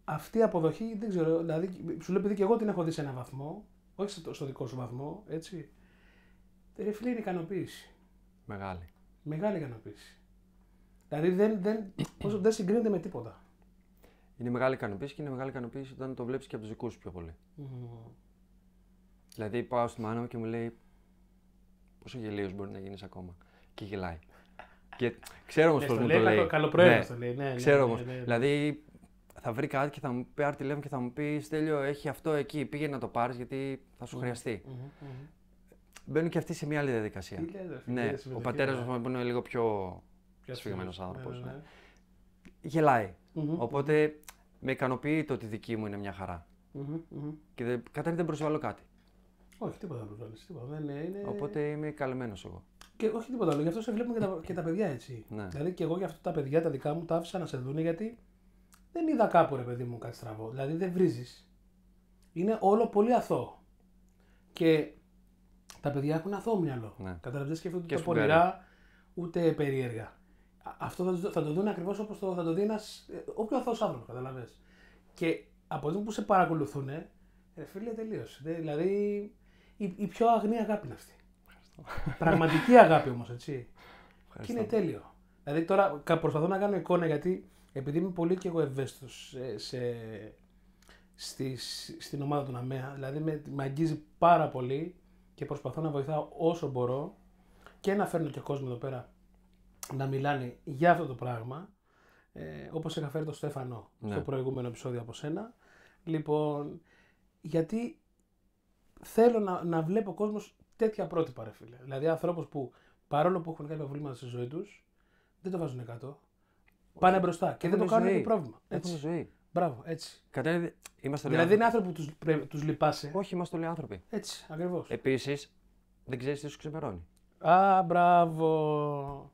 αυτή η αποδοχή, δεν ξέρω. Δηλαδή, σου λέω επειδή και εγώ την έχω δει σε έναν βαθμό, όχι στο, στο δικό σου βαθμό, έτσι. Ρε φίλε, είναι ικανοποίηση. Μεγάλη. Μεγάλη ικανοποίηση. Δηλαδή, δεν, δεν, πόσο, δεν συγκρίνεται με τίποτα. Είναι μεγάλη ικανοποίηση και είναι μεγάλη ικανοποίηση όταν το βλέπεις και από τους δικούς σου πιο πολύ. Δηλαδή πάω στη μάνα μου και μου λέει πόσο γελίος μπορεί να γίνεις ακόμα; Και γελάει. Και ξέρω όμως Ναι, πώς στο μου λέει το λέει. καλο- καλοπροαίρετα Ναι, το λέει, ναι, ναι, Ξέρω ναι, όμως. ναι, ναι. Δηλαδή θα βρει κάτι και θα μου πάρει τηλέφωνο και θα μου πει Στέλιο, έχει αυτό εκεί. Πήγαινε να το πάρεις γιατί θα σου χρειαστεί. Μμμ, μμμ. Μπαίνουν και αυτοί σε μια άλλη διαδικασία. Τι λες, ρε φίλε, Ναι, είδες ο συμμετοχή, πατέρας ναι. μου που είναι λίγο πιο Ποιος σφιγμένος είναι. άνθρωπος, Ναι, ναι, ναι. ναι. γελάει. Μμμ, Οπότε με ικανοποιεί το ότι δική μου είναι μια χαρά. μμμ, μμμ. Και δεν, καταρχήν δεν προσβάλλω κάτι. Όχι, τίποτα δεν προσβάλλεις, τίποτα. Δεν είναι, είναι... Οπότε είμαι καλυμμένος εγώ. Και όχι τίποτα άλλο. Γι' αυτό σε βλέπουν και τα, και τα παιδιά έτσι. Ναι. Δηλαδή και εγώ για αυτά τα παιδιά τα δικά μου τα άφησα να σε δουν γιατί δεν είδα κάπου ρε παιδί μου κάτι στραβό. Δηλαδή δεν βρίζεις. Είναι όλο πολύ αθώο. Και τα παιδιά έχουν αθώο μυαλό. Ναι. Καταλαβαίνεις, δεν σκέφτονται Και ούτε σφουγγαρί. πονηρά ούτε περίεργα. Α- Αυτό θα, το- θα το δουν ακριβώς όπως το, θα το δει ένας όποιο αθώος άνθρωπος. Καταλαβαίνεις. Και από εκεί που σε παρακολουθούν, ρε φίλε τελείω. Δηλαδή η, η πιο αγνή αγάπη είναι αυτή. Πραγματική αγάπη όμως, έτσι. Και είναι τέλειο. Δηλαδή τώρα κα- προσπαθώ να κάνω εικόνα γιατί επειδή είμαι πολύ και εγώ ευαίσθητος σε, σε, στις- στην ομάδα του Ναμέα, δηλαδή με, με αγγίζει πάρα πολύ και προσπαθώ να βοηθάω όσο μπορώ και να φέρνω και κόσμο εδώ πέρα να μιλάνε για αυτό το πράγμα. Ε, όπως είχα φέρει τον Στέφανο Ναι. στο προηγούμενο επεισόδιο από σένα. Λοιπόν, γιατί θέλω να, να βλέπω κόσμος τέτοια πρότυπα, ρε φίλε. Δηλαδή ανθρώπους που παρόλο που έχουν κάποια προβλήματα στη ζωή τους, δεν το βάζουν κάτω. Πάνε μπροστά και δεν το Έχουν κάνουν ζωή. και πρόβλημα. Έχουν Έτσι. ζωή. Μπράβο, έτσι. Καταρχήν είμαστε όλοι Δηλαδή είναι άνθρωποι. άνθρωποι που τους, πρέ- τους λυπάσαι. Όχι, είμαστε όλοι άνθρωποι. Έτσι, ακριβώς. Επίσης, δεν ξέρεις τι σου ξημερώνει. Α, μπράβο.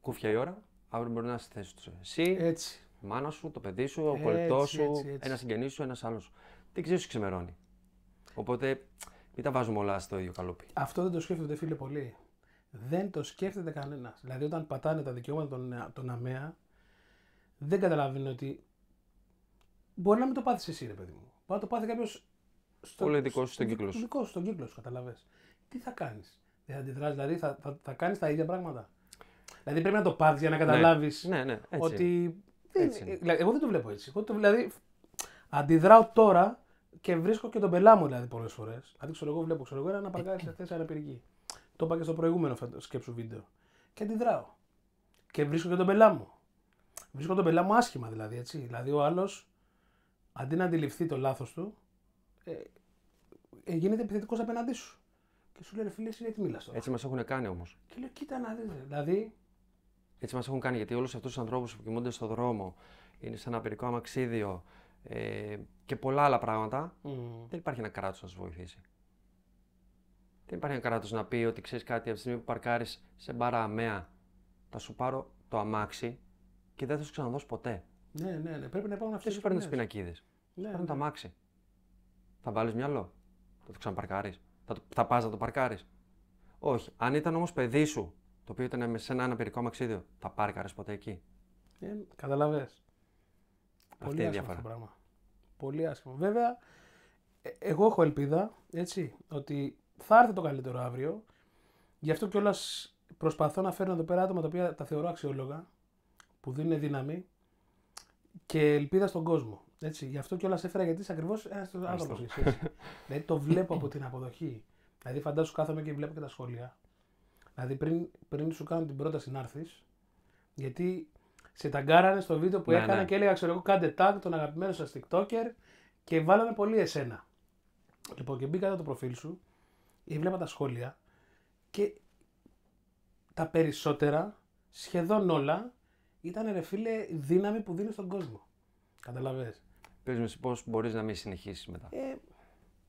Κούφια η ώρα, αύριο μπορεί να είσαι στη θέση του. Εσύ, Έτσι. η μάνα σου, το παιδί σου, ο Έτσι, κολλητό σου, έτσι, έτσι. ένα συγγενή σου, ένας άλλος. Δεν ξέρεις τι σου ξημερώνει. Οπότε μην τα βάζουμε όλα στο ίδιο καλούπι. Αυτό δεν το σκέφτονται φίλε πολύ. Δεν το σκέφτεται κανένας. Δηλαδή όταν πατάνε τα δικαιώματα των, των ΑΜΕΑ, δεν καταλαβαίνει ότι μπορεί να μην το πάθεις εσύ, ρε παιδί μου. Μπορεί να το πάθει κάποιος. Πολύ δικό σου στον κύκλος σου. Δικός σου στον κύκλος σου, καταλαβες. Τι θα κάνεις; Δεν θα αντιδράσεις, δηλαδή θα, θα, θα κάνεις τα ίδια πράγματα. Δηλαδή πρέπει να το πάθεις για να καταλάβεις Ναι, ναι, έτσι. ότι. δεν- Έτσι είναι. δηλαδή, εγώ δεν το βλέπω έτσι. Εγώ το, δηλαδή αντιδράω τώρα Και βρίσκω και τον πελά μου δηλαδή πολλές φορές. Δηλαδή, ξέρω εγώ, βλέπω ξέρω εγώ, ένα να παρκάρει σε θέση αναπηρική. Το είπα και στο προηγούμενο φα- σκέψου βίντεο. Και αντιδράω. Και βρίσκω και τον πελά μου. Βρίσκω τον πελά μου άσχημα δηλαδή. Έτσι. Δηλαδή, ο άλλος αντί να αντιληφθεί το λάθος του, ε, ε, γίνεται επιθετικός απέναντί σου. Και σου λέει, ρε φίλε, εσύ γιατί μιλάς τώρα; Έτσι μας έχουν κάνει όμως. Και λέω, κοίτα να δεις. ρε». Δηλαδή, Έτσι μας έχουν κάνει γιατί όλους αυτούς τους ανθρώπους που κοιμούνται στον δρόμο, είναι σε ένα περικό αμαξίδιο ε, και πολλά άλλα πράγματα, μ, δεν υπάρχει ένα κράτος να σα βοηθήσει. Δεν υπάρχει ένα κράτος να πει ότι ξέρεις κάτι από τη στιγμή που παρκάρεις σε μπάρα αμαία, θα σου πάρω το αμάξι και δεν θα σου ξαναδώσω ποτέ. ναι, ναι, ναι, πρέπει να υπάρχουν αυτές Δεν σου παίρνουν τις πινακίδες. Ναι, Παίρνουν το ναι. αμάξι. Θα βάλεις μυαλό. Θα το ξαναπαρκάρεις. Θα, το- θα πας να το παρκάρεις. Όχι. Αν ήταν όμως παιδί σου, το οποίο ήταν σε ένα αναπηρικό αμαξίδιο, θα πάρκαρες ποτέ εκεί. Ε, Καταλαβες. Αυτή Πολύ είναι η άσχημο διαφορά. αυτό το πράγμα. Πολύ άσχημο. Βέβαια, ε, εγώ έχω ελπίδα, έτσι, ότι θα έρθει το καλύτερο αύριο. Γι' αυτό κιόλας προσπαθώ να φέρνω εδώ πέρα άτομα τα οποία τα θεωρώ αξιόλογα, που δίνουν δύναμη και ελπίδα στον κόσμο. Έτσι. Γι' αυτό κιόλας έφερα γιατί είσαι ακριβώς ένας άνθρωπος. δηλαδή το βλέπω από την αποδοχή. Δηλαδή, φαντάσου κάθομαι και βλέπω και τα σχόλια. Δηλαδή, πριν, πριν σου κάνω την πρόταση να έρθεις, γιατί σε ταγκάρανε στο βίντεο που Ναι, έκανα ναι. και έλεγα, ξέρω εγώ, κάντε tag τον αγαπημένο σας TikToker και βάλαμε πολύ εσένα. Λοιπόν, και μπήκα εδώ το προφίλ σου, έβλεπα τα σχόλια και τα περισσότερα, σχεδόν όλα, ήταν ρε φίλε δύναμη που δίνει στον κόσμο. Καταλαβες. Πες μου εσύ πώς μπορείς να μην συνεχίσεις μετά; Ε,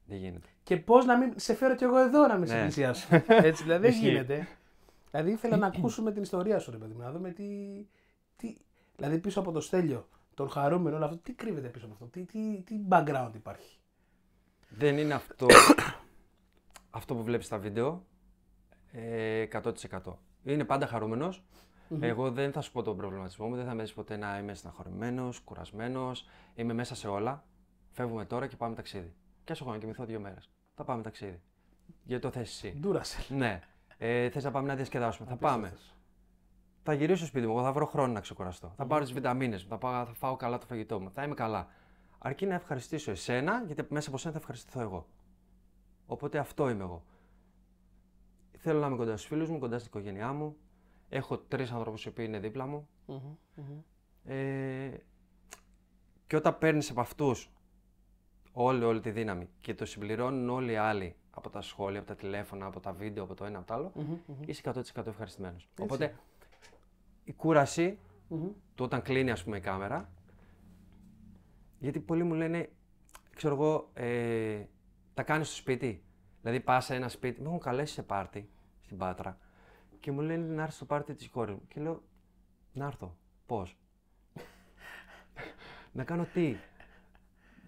Δεν γίνεται. και πώς να μην σε φέρω κι εγώ εδώ να με σε Ναι. πλησιάσω. <laughs> Έτσι, δηλαδή δεν Ισχύει. γίνεται. Δηλαδή ήθελα να ακούσουμε την ιστορία σου, ρε παιδί μου, να δούμε τι, τι. Δηλαδή πίσω από το στέλιο, τον χαρούμενο, όλο αυτό, τι κρύβεται πίσω από αυτό, τι, τι, τι background υπάρχει; Δεν είναι αυτό, <coughs> αυτό που βλέπεις στα βίντεο ε, 100%. Είναι πάντα χαρούμενος. Εγώ δεν θα σου πω τον προβληματισμό μου, δεν θα με δεις ποτέ να είμαι στεναχωρημένος, κουρασμένος, είμαι μέσα σε όλα. Φεύγουμε τώρα και πάμε ταξίδι. Και ας έχω να κοιμηθώ δύο μέρες. Θα πάμε ταξίδι. Γιατί το θες εσύ. Ντούρασε. Ναι. Ε, θες να πάμε να διασκεδάσουμε. Θα πάμε. Θα γυρίσω στο σπίτι μου, εγώ θα βρω χρόνο να ξεκουραστώ. Θα πάρω τις βιταμίνες μου, θα, πάω, θα φάω καλά το φαγητό μου, θα είμαι καλά. Αρκεί να ευχαριστήσω εσένα, γιατί μέσα από σένα θα ευχαριστηθώ εγώ. Οπότε αυτό είμαι εγώ. Θέλω να είμαι κοντά στους φίλους μου, κοντά στην οικογένειά μου. Έχω τρεις ανθρώπους οι οποίοι είναι δίπλα μου. Ε, και όταν παίρνεις από αυτούς όλη, όλη τη δύναμη και το συμπληρώνουν όλοι οι άλλοι από τα σχόλια, από τα τηλέφωνα, από τα βίντεο, από το ένα από το άλλο, είσαι 100% ευχαριστημένος. Οπότε η κούραση του όταν κλείνει ας πούμε η κάμερα, γιατί πολλοί μου λένε, ξέρω εγώ, ε, τα κάνεις στο σπίτι. Δηλαδή πας σε ένα σπίτι, με έχουν καλέσει σε πάρτι στην Πάτρα και μου λένε να έρθει στο πάρτι της κόρης μου. Και λέω, να έρθω. Πώς; <laughs> να κάνω τι;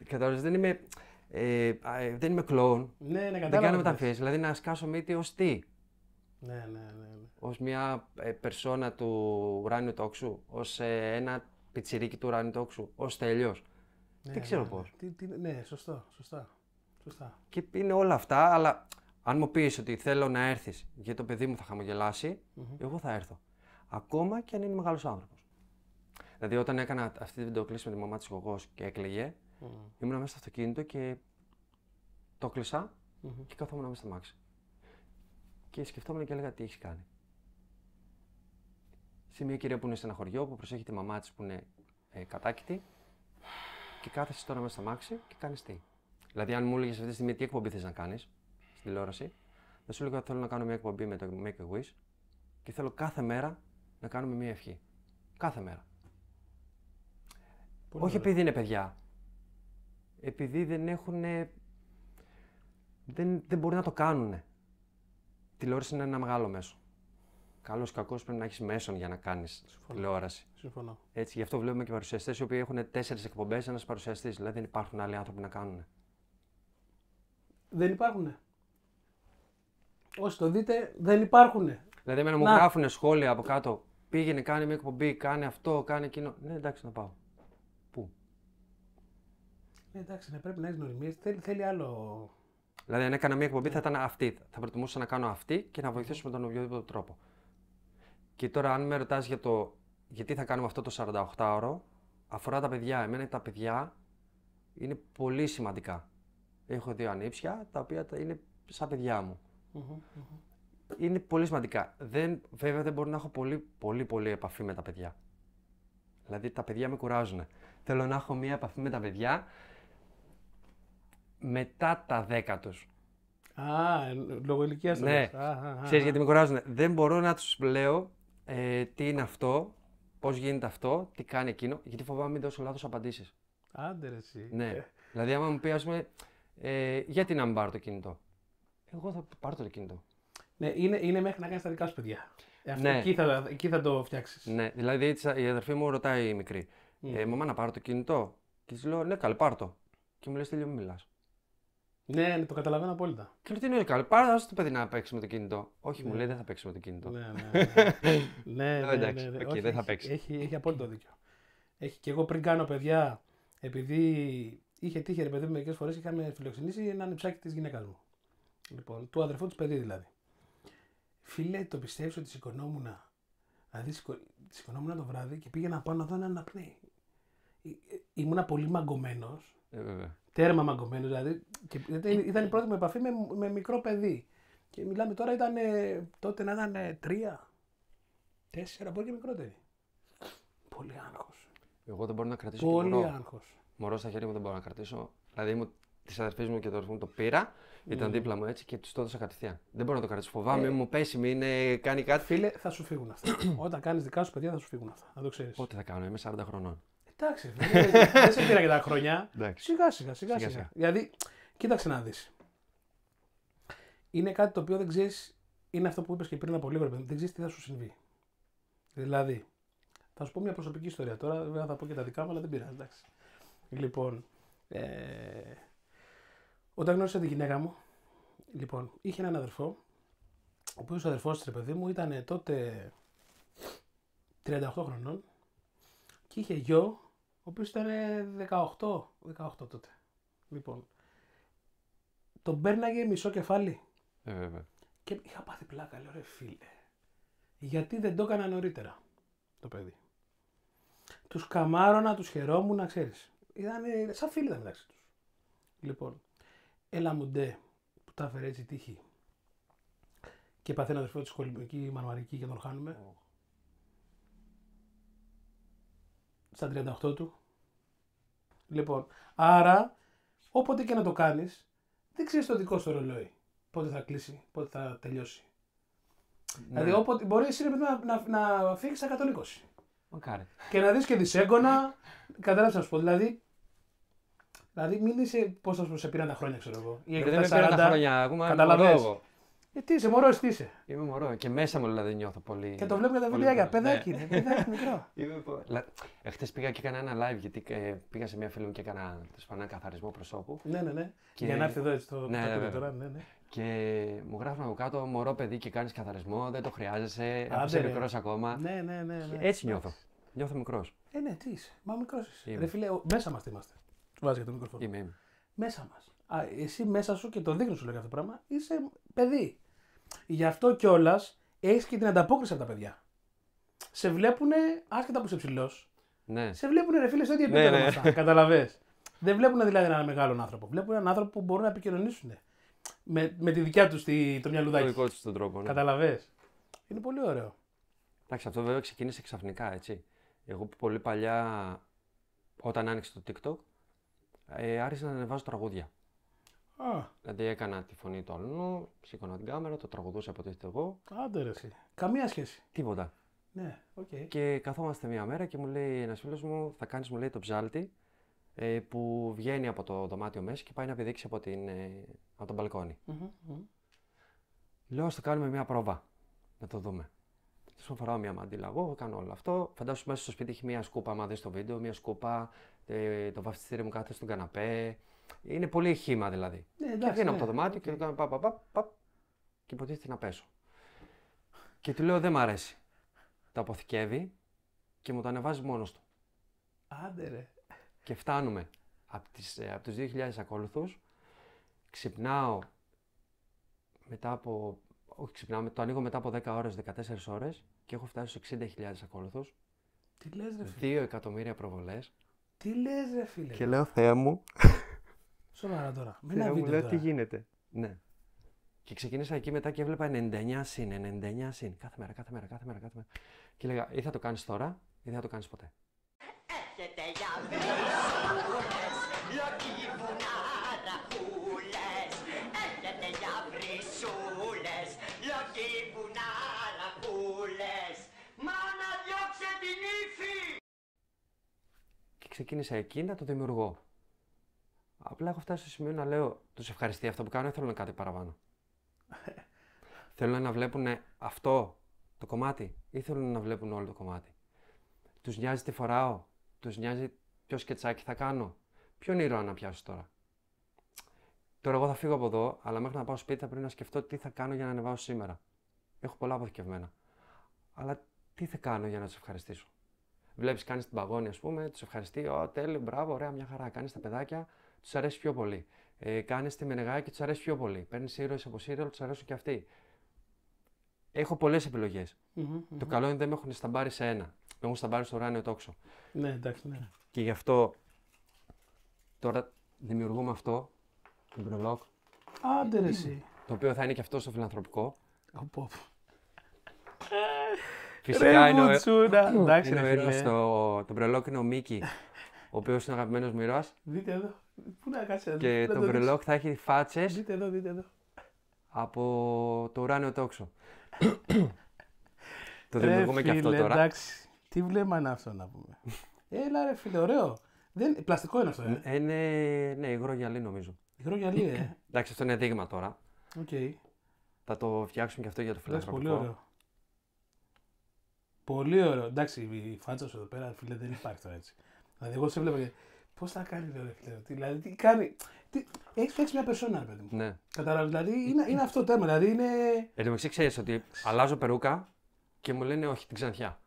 Κατάλαβες, δεν είμαι, ε, α, ε, δεν είμαι κλόουν. Ναι, ναι, Δεν κατάλαβα. κάνω τι λες. μεταφύσεις, δηλαδή να σκάσω μύτη ως τι. Ναι, ναι, ναι. ναι. ως μια ε, περσόνα του ουράνιου τόξου, ως ε, ένα πιτσιρίκι του ουράνιου τόξου, ως τέλειος. Ναι, Δεν ξέρω ναι, ναι. πώς. Τι, τι, ναι, σωστό, σωστά. σωστά. Και είναι όλα αυτά, αλλά αν μου πεις ότι θέλω να έρθεις γιατί το παιδί μου θα χαμογελασει εγώ θα έρθω. Ακόμα και αν είναι μεγάλος άνθρωπος. Δηλαδή όταν έκανα αυτή τη βιντεοκλήση με τη μαμά της γογός και έκλαιγε, ήμουν μέσα στο αυτοκίνητο και το κλεισα και καθόμουν μέσα στο μάξι. Και σκεφτόμουν και έλεγα τι έχεις κάνει. Σε μια κυρία που είναι σε ένα χωριό που προσέχει τη μαμά της που είναι ε, κατάκητη και κάθεσαι τώρα μέσα στο μάξι και κάνεις τι. Δηλαδή, αν μου έλεγες αυτή τη στιγμή τι εκπομπή θες να κάνεις στην τηλεόραση, θα σου έλεγα θέλω να κάνω μια εκπομπή με το Make a Wish και θέλω κάθε μέρα να κάνουμε μια ευχή. Κάθε μέρα. Πολύ Όχι ωραία. επειδή είναι παιδιά. Επειδή δεν έχουν. Δεν, δεν μπορεί να το κάνουν. Τηλεόραση είναι ένα μεγάλο μέσο. Καλός ή κακός πρέπει να έχεις μέσον για να κάνεις τηλεόραση. Συμφωνώ. Έτσι, γι' αυτό βλέπουμε και παρουσιαστές οι οποίοι έχουν τέσσερις εκπομπές, ένας παρουσιαστής. Δηλαδή δεν υπάρχουν άλλοι άνθρωποι να κάνουν. Δεν υπάρχουνε. Όσοι το δείτε, δεν υπάρχουνε. Δηλαδή, εμένα μου Να. γράφουν σχόλια από κάτω. Πήγαινε, κάνει μια εκπομπή, κάνει αυτό, κάνει εκείνο. Ναι, εντάξει, να πάω. Πού; Ε, εντάξει, ναι, πρέπει να έχεις νοημίες. Θέλει, θέλει άλλο. Δηλαδή, αν έκανα μια εκπομπή θα ήταν αυτή. Θα προτιμούσα να κάνω αυτή και να βοηθήσω με τον οποιοδήποτε τρόπο. Και τώρα, αν με ρωτάς για το γιατί θα κάνουμε αυτό το 48ωρο, αφορά τα παιδιά. Εμένα τα παιδιά είναι πολύ σημαντικά. Έχω δύο ανήψια, τα οποία τα είναι σαν παιδιά μου. Είναι πολύ σημαντικά. Δεν, βέβαια δεν μπορώ να έχω πολύ, πολύ, πολύ επαφή με τα παιδιά. Δηλαδή τα παιδιά με κουράζουν. Θέλω να έχω μία επαφή με τα παιδιά μετά τα 10 τους. Α, ε, λόγω ηλικίας Ναι. Ξέρεις γιατί με κουράζουν. Δεν μπορώ να τους λέω ε, τι είναι αυτό, πώς γίνεται αυτό, τι κάνει εκείνο, γιατί φοβάμαι μην δώσω λάθος απαντήσεις. Άντε ρε εσύ. Ναι. δηλαδή άμα μου πει ας πούμε, ε, γιατί να μην πάρω το κινητό; Εγώ θα πάρω το κινητό. Ναι, είναι, είναι μέχρι να κάνεις τα δικά σου παιδιά. Ε, αυτό, Ναι. εκεί, θα, εκεί θα το φτιάξεις. Ναι, δηλαδή έτσι, η αδερφή μου ρωτάει η μικρή. Ε, μαμά να πάρω το κινητό; Και της λέω, ναι, καλή, πάρ' το. Και μου λέει, Στέλιο, μην μιλάς. Ναι, ναι, το καταλαβαίνω απόλυτα. Και λέω, τι είναι, καλή, πάρ' άσε το παιδί να παίξει με το κινητό. Όχι, μου λέει, δεν θα παίξει με το κινητό. Ναι, ναι. <laughs> ναι, ναι, ναι, εντάξει, ναι, ναι. οκ, Όχι, δεν θα έχει- παίξει. Έχει, έχει απόλυτο δίκιο. Έχει και εγώ πριν κάνω παιδιά, επειδή είχε τύχει ρε παιδί μου μερικές φορές είχαμε φιλοξενήσει ένα ανιψάκι της γυναίκα μου. Λοιπόν, του αδερφού της παιδί δηλαδή. Φίλε, το πιστεύεις ότι σηκωνόμουν. Δηλαδή, σηκω... σηκωνόμουν το βράδυ και πήγαινα πάνω να δω έναν αναπνέει. Ε, ε, Ήμουνα πολύ μαγκωμένος. Ε, βέβαια. Τέρμα μαγκωμένος δηλαδή. Και ήταν, ήταν η πρώτη μου επαφή με, με μικρό παιδί. Και μιλάμε τώρα ήταν ε, τότε να ήταν ε, τρία, τέσσερα, μπορεί και μικρότερη. Πολύ άγχος. Εγώ δεν μπορώ να κρατήσω και Πολύ μωρό. άγχος. Μωρό στα χέρια μου δεν μπορώ να κρατήσω. Δηλαδή μου, τη αδερφή μου και του αδερφού μου το πήρα, ήταν δίπλα μου έτσι και τους το έδωσα κατευθείαν. Δεν μπορώ να το κρατήσω. Φοβάμαι, μου πέσει, μην ε, κάνει κάτι. Φίλε, θα σου φύγουν αυτά. <clears throat> Όταν κάνεις δικά σου παιδιά, θα σου φύγουν αυτά. Να το ξέρεις. Πότε θα κάνω, είμαι 40 χρονών. Εντάξει, φίλε, δεν σε πήρα και τα χρόνια. Εντάξει. Σιγά σιγά, σιγά Σιγά, σιγά. σιγά. Δηλαδή, κοίταξε να δεις. Είναι κάτι το οποίο δεν ξέρεις, είναι αυτό που είπες και πριν από λίγο, ρε παιδί μου, δεν ξέρεις τι θα σου συμβεί. Δηλαδή, θα σου πω μια προσωπική ιστορία τώρα, βέβαια θα πω και τα δικά μου, αλλά δεν πειράζει, εντάξει. Λοιπόν, ε, όταν γνώρισα τη γυναίκα μου, λοιπόν, είχε έναν αδερφό, ο οποίος ο αδερφός της, ρε παιδί μου, ήταν τότε 38 χρονών και είχε γιο, ο οποίος ήταν 18, 18 τότε. Λοιπόν, τον πέρναγε μισό κεφάλι Ε, βέβαια. και είχα πάθει πλάκα, λέω ρε φίλε. Γιατί δεν το έκανα νωρίτερα το παιδί. Τους καμάρωνα, τους χαιρόμουν, να ξέρεις. Ήταν σαν φίλοι ήταν μεταξύ τους. Λοιπόν, έλα μου ντε που τα έφερε έτσι τύχη. Και παθαίνει αδερφός της σχολική μανουαρική και τον χάνουμε. Στα 38 του. Λοιπόν, άρα, όποτε και να το κάνεις, δεν ξέρεις το δικό σου ρολόι. Πότε θα κλείσει, πότε θα τελειώσει. Δηλαδή, όποτε μπορείς εσύ ρε παιδί, να, να, να φύγεις στα 120 Μακάρι. και να δεις και δυσέγγωνα. Κατάλαβες να σου πω. Δηλαδή, δηλαδή μην είσαι πώ θα σου σε πήραν τα χρόνια, ξέρω εγώ. Ή Δεν με πήραν τα χρόνια, ακόμα είμαι μωρό Καταλαβες. εγώ. Ε, τι είσαι, μωρός, τι είσαι; Είμαι μωρός και μέσα μου δηλαδή νιώθω πολύ. Και το βλέπουμε τα πολύ βιβλιάκια. πολύ. Παιδάκι Ναι. είναι, παιδάκι μικρό. <laughs> Είμαι πο- Λα- Εχθές πήγα και έκανα ένα live γιατί ε, πήγα σε μια φίλη μου και έκανα τέλος πάντων, ένα καθαρισμό προσώπου. ναι, ναι, ναι. Και- Για να έρθει εδώ έτσι το Ναι, το ναι, ακούτε βέβαια. τώρα. Ναι, ναι. Και μου γράφουν από κάτω μωρό παιδί και κάνεις καθαρισμό, δεν το χρειάζεσαι, Άντε, είσαι ρε. μικρός ακόμα. ναι, ναι, ναι, ναι. Έτσι νιώθω. Νιώθω μικρός. Ε, ναι, τι είσαι. Μα μικρός είσαι. Είμαι. Ρε φίλε, ο- μέσα μας είμαστε. Του βάζεις για το μικρόφωνο. Είμαι, είμαι. Μέσα μας. Εσύ μέσα σου και το δείχνει σου λέει αυτό το πράγμα, είσαι παιδί. Γι' αυτό κιόλας έχεις και την ανταπόκριση από τα παιδιά. Σε βλέπουν άσχετα που είσαι ψηλός. Ναι. Σε βλέπουν ρε φίλε στο ίδιο Ναι, επίπεδο ναι. με αυτά. Καταλαβες. Δεν βλέπουν δηλαδή έναν μεγάλον άνθρωπο. Βλέπουν έναν άνθρωπο που μπορούν να επικοινωνήσουν. Με, με τη δικιά τους το Το μυαλουδάκι. δικό τους τον τρόπο. Ναι. Κατάλαβες. Είναι πολύ ωραίο. Εντάξει, αυτό βέβαια ξεκίνησε ξαφνικά, έτσι. Εγώ που πολύ παλιά, όταν άνοιξε το TikTok, ε, άρχισα να ανεβάζω τραγούδια. Α, Δηλαδή έκανα τη φωνή του αλλού, σήκωνα την κάμερα, το τραγουδούσα υποτίθεται εγώ, άντε ρε εσύ. Καμία σχέση. τίποτα. Ναι, οκ. Και καθόμαστε μία μέρα και μου λέει ένας φίλος μου, θα κάνεις μου λέει το ψάλτη ε, που βγαίνει από το δωμάτιο μέσα και πάει να πηδήξει από, την, ε, από τον μπαλκόνι. Μμμ, μμμ. Λέω, ας το κάνουμε μία πρόβα. Να το δούμε. Σου φοράω μία μαντήλα εγώ, κάνω όλο αυτό. Φαντάσου μέσα στο σπίτι έχει μία σκούπα, άμα δεις το βίντεο, μία σκούπα, ε, το βαφτιστήρι μου κάθεται στον καναπέ. Είναι πολύ χήμα δηλαδή. Ναι, Και εντάξει. βγαίνω ναι. από το δωμάτιο και το κάνω παπ, παπ, παπ, παπ, και υποτίθεται να πέσω. Και του λέω δεν μ' αρέσει. Το αποθηκεύει και μου το ανεβάζει μόνος του. Άντε ρε. Και φτάνουμε από, τις, ε, από τους 2.000 ακόλουθους, ξυπνάω μετά από, όχι ξυπνάω, το ανοίγω μετά από 10 ώρες, 14 ώρες και έχω φτάσει στους 60.000 ακόλουθους, Τι λες ρε φίλε. 2 εκατομμύρια προβολές Τι λες ρε φίλε. και λέω Θεέ μου, <laughs> Σοβαρά τώρα. Με Και ένα μου βίντεο λέει τώρα. τι γίνεται. Ναι. Και ξεκίνησα εκεί μετά και έβλεπα 99 συν, 99 συν. Κάθε μέρα, κάθε μέρα, κάθε μέρα, κάθε μέρα. Και έλεγα ή θα το κάνεις τώρα ή δεν θα το κάνεις ποτέ. Έρχεται για βρυσούλες, λακίβουνα ραχούλες. Έρχεται για βρυσούλες, λακίβουνα ραχούλες. Μα να διώξε την ύφη! Και ξεκίνησα εκεί να το δημιουργώ. Απλά έχω φτάσει στο σημείο να λέω τους ευχαριστεί αυτό που κάνω ή θέλουν κάτι παραπάνω; <laughs> θέλουν να βλέπουν αυτό το κομμάτι ή θέλουν να βλέπουν όλο το κομμάτι; Τους νοιάζει τι φοράω, τους νοιάζει ποιο σκετσάκι θα κάνω, ποιον ήρωα να πιάσω τώρα; Τώρα εγώ θα φύγω από εδώ, αλλά μέχρι να πάω σπίτι θα πρέπει να σκεφτώ τι θα κάνω για να ανεβάσω σήμερα. Έχω πολλά αποθηκευμένα. Αλλά τι θα κάνω για να τους ευχαριστήσω; Βλέπεις, κάνεις την παγόνη, ας πούμε, τους ευχαριστεί. Ω, τέλειο, μπράβο, ωραία, μια χαρά. Κάνεις τα παιδάκια, τους αρέσει πιο πολύ. Ε, κάνεις τη μενεγάκι, τους αρέσει πιο πολύ. Παίρνεις ήρωες από σύριαλ, τους αρέσουν και αυτοί. Έχω πολλές επιλογές. Το καλό είναι δεν με έχουν σταμπάρει σε ένα. Με έχουν σταμπάρει στο ουράνιο τόξο. Ναι, εντάξει, ναι. Και γι' αυτό τώρα δημιουργούμε αυτό, το μπρελόκ, Άντε ρε εσύ. το οποίο θα είναι και αυτό στο φιλανθρωπικό. Πω, πω. Φυσικά είναι ο, Μουτσούνα. Εντάξει είναι ο ρε ήρωας φίλε. στο, το μπρελόκ είναι ο Μίκη, ο οποίος είναι ο αγαπημένος μου ήρωας. Δείτε εδώ. Πού να κάτσει εδώ. Και να το δεις. μπρελόκ θα έχει φάτσες Δείτε εδώ, δείτε εδώ. από το ουράνιο τόξο. <coughs> το Ρε δημιουργούμε και αυτό φίλε, τώρα. Εντάξει. Τι βλέμμα είναι αυτό να πούμε. Έλα ρε φίλε, ωραίο. Δεν... Πλαστικό είναι αυτό, ε. Ε, Είναι, ναι, υγρό γυαλί νομίζω. Υγρό γυαλί, ε. <coughs> Εντάξει, αυτό είναι δείγμα τώρα. Οκ. Θα το φτιάξουμε και αυτό για το Εντάξει, πολύ φιλανθρωπικό. ωραίο. Πολύ ωραίο. Εντάξει, η φάτσα σου εδώ πέρα, φίλε, δεν υπάρχει τώρα έτσι. Δηλαδή, εγώ σε βλέπω και. Πώς θα κάνει, λέω, ρε φίλε. Τι, δηλαδή, τι κάνει. Τι... Έχεις φτιάξει μια περσόνα, ρε παιδί μου. Ναι. Κατάλαβες. Δηλαδή, είναι, είναι αυτό το θέμα. Δηλαδή, είναι. Εν τω μεταξύ ξέρεις ότι αλλάζω περούκα και μου λένε όχι την ξανθιά.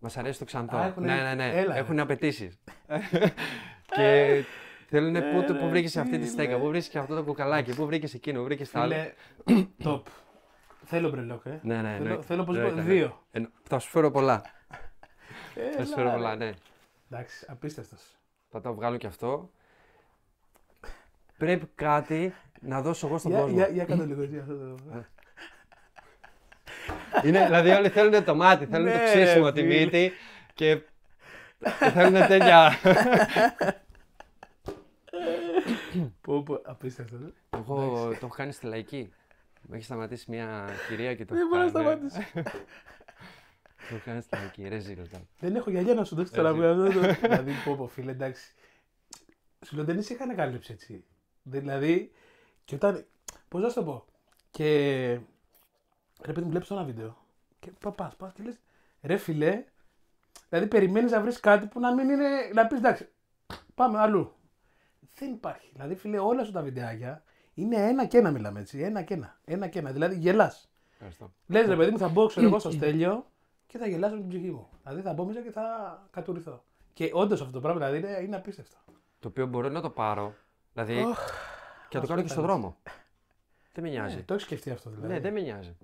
Μας αρέσει το ξανθό. Α, έχουνε- Ναι, ναι, ναι. έλα, ρε. Έχουν απαιτήσεις. <laughs> και θέλουν πού, Ε, πού ρε, βρήκε αυτή τη φίλε. στέκα, πού βρήκες αυτό το κουκαλάκι, πού βρήκες εκείνο, πού βρήκες τα άλλα. Φίλε, top. Θέλω μπρελόκ, ε. Ναι, ναι, Θέλω, εννοείται. θέλω οπωσδήποτε Εννοείται, ναι. δύο. Εννο- Θα σου φέρω πολλά. Θα σου Έλα, φέρω ρε. πολλά, ναι. Εντάξει, απίστευτος. Θα το βγάλω και αυτό. Πρέπει κάτι να δώσω εγώ στον Για, κόσμο. για, για κάτω λίγο έτσι αυτό το. Είναι, δηλαδή όλοι θέλουν το μάτι, θέλουν το Ναι, ξύσιμο, ρε, τη φίλε. μύτη και και θέλουν τέτοια. Πω, πω, απίστευτο. ε. Εγώ το έχω κάνει στη λαϊκή. Με έχει σταματήσει μια κυρία και το Δεν έχω μπορώ να κάνει. Σταματήσω. Το έχω κάνει στη λαϊκή, ρε ζήλο ήταν. Δεν έχω γυαλιά να σου δώσω τώρα. Έτσι. που αυτό το- Δηλαδή, πω, πω, φίλε, εντάξει. Σου λέω, δεν σε είχαν κάλυψει έτσι. Δηλαδή, και όταν. Πώς να σου το πω; Και. Ρε παιδί μου, βλέπεις το ένα βίντεο. Και πα, πας, πα και λες. Ρε φιλέ. Δηλαδή, περιμένεις να βρεις κάτι που να μην είναι. Να πεις εντάξει. Πάμε αλλού. Δεν υπάρχει. Δηλαδή, φίλε, όλα σου τα βιντεάκια είναι ένα και ένα, μιλάμε έτσι. Ένα και ένα. Ένα και ένα. Δηλαδή, γελάς. Ευχαριστώ. Λες ρε παιδί μου, θα μπω ξέρω εγώ στο στέλιο και θα γελάσω με την ψυχή μου. Δηλαδή θα μπω μέσα και θα κατουριθώ. Και όντως αυτό το πράγμα δηλαδή είναι, είναι απίστευτο. Το οποίο μπορώ να το πάρω. Δηλαδή. Οχ, και να το μας κάνω και στον πέταγες. δρόμο. Δεν με νοιάζει. Ναι, το έχεις σκεφτεί αυτό δηλαδή. Ναι, δεν με νοιάζει.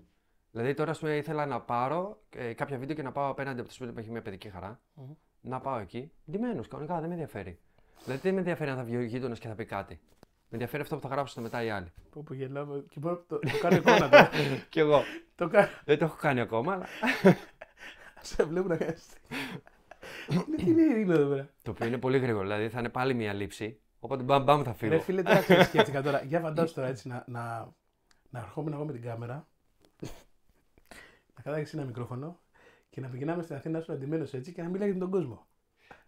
Δηλαδή τώρα ας πούμε, ήθελα να πάρω ε, κάποια βίντεο και να πάω απέναντι από το σπίτι που έχει μια παιδική χαρά. Να πάω εκεί. Ντυμένος, κανονικά δεν με ενδιαφέρει. Δηλαδή δεν με ενδιαφέρει αν θα βγει ο γείτονας και θα πει κάτι. Με ενδιαφέρει αυτό που θα γράψουν μετά οι άλλοι. Πω, πω, γελάω. Και μπορώ, το, το κάνω εικόνα τώρα. <laughs> Κι εγώ. το κάνω. δεν το έχω κάνει ακόμα, αλλά. <laughs> <laughs> Σε βλέπω να κάνει. Τι είναι η ειρήνη εδώ πέρα; το οποίο είναι πολύ γρήγορο. Δηλαδή θα είναι πάλι μια λήψη. Οπότε μπαμ, μπαμ θα φύγω. Ρε φίλε, τώρα ξέρεις, σκέφτηκα τώρα. Για φαντάσου τώρα έτσι να, να, να ερχόμουν εγώ με την κάμερα. να κατάγεις ένα μικρόφωνο και να πηγαίναμε στην Αθήνα σου αντιμένο έτσι και να μιλάει με τον κόσμο.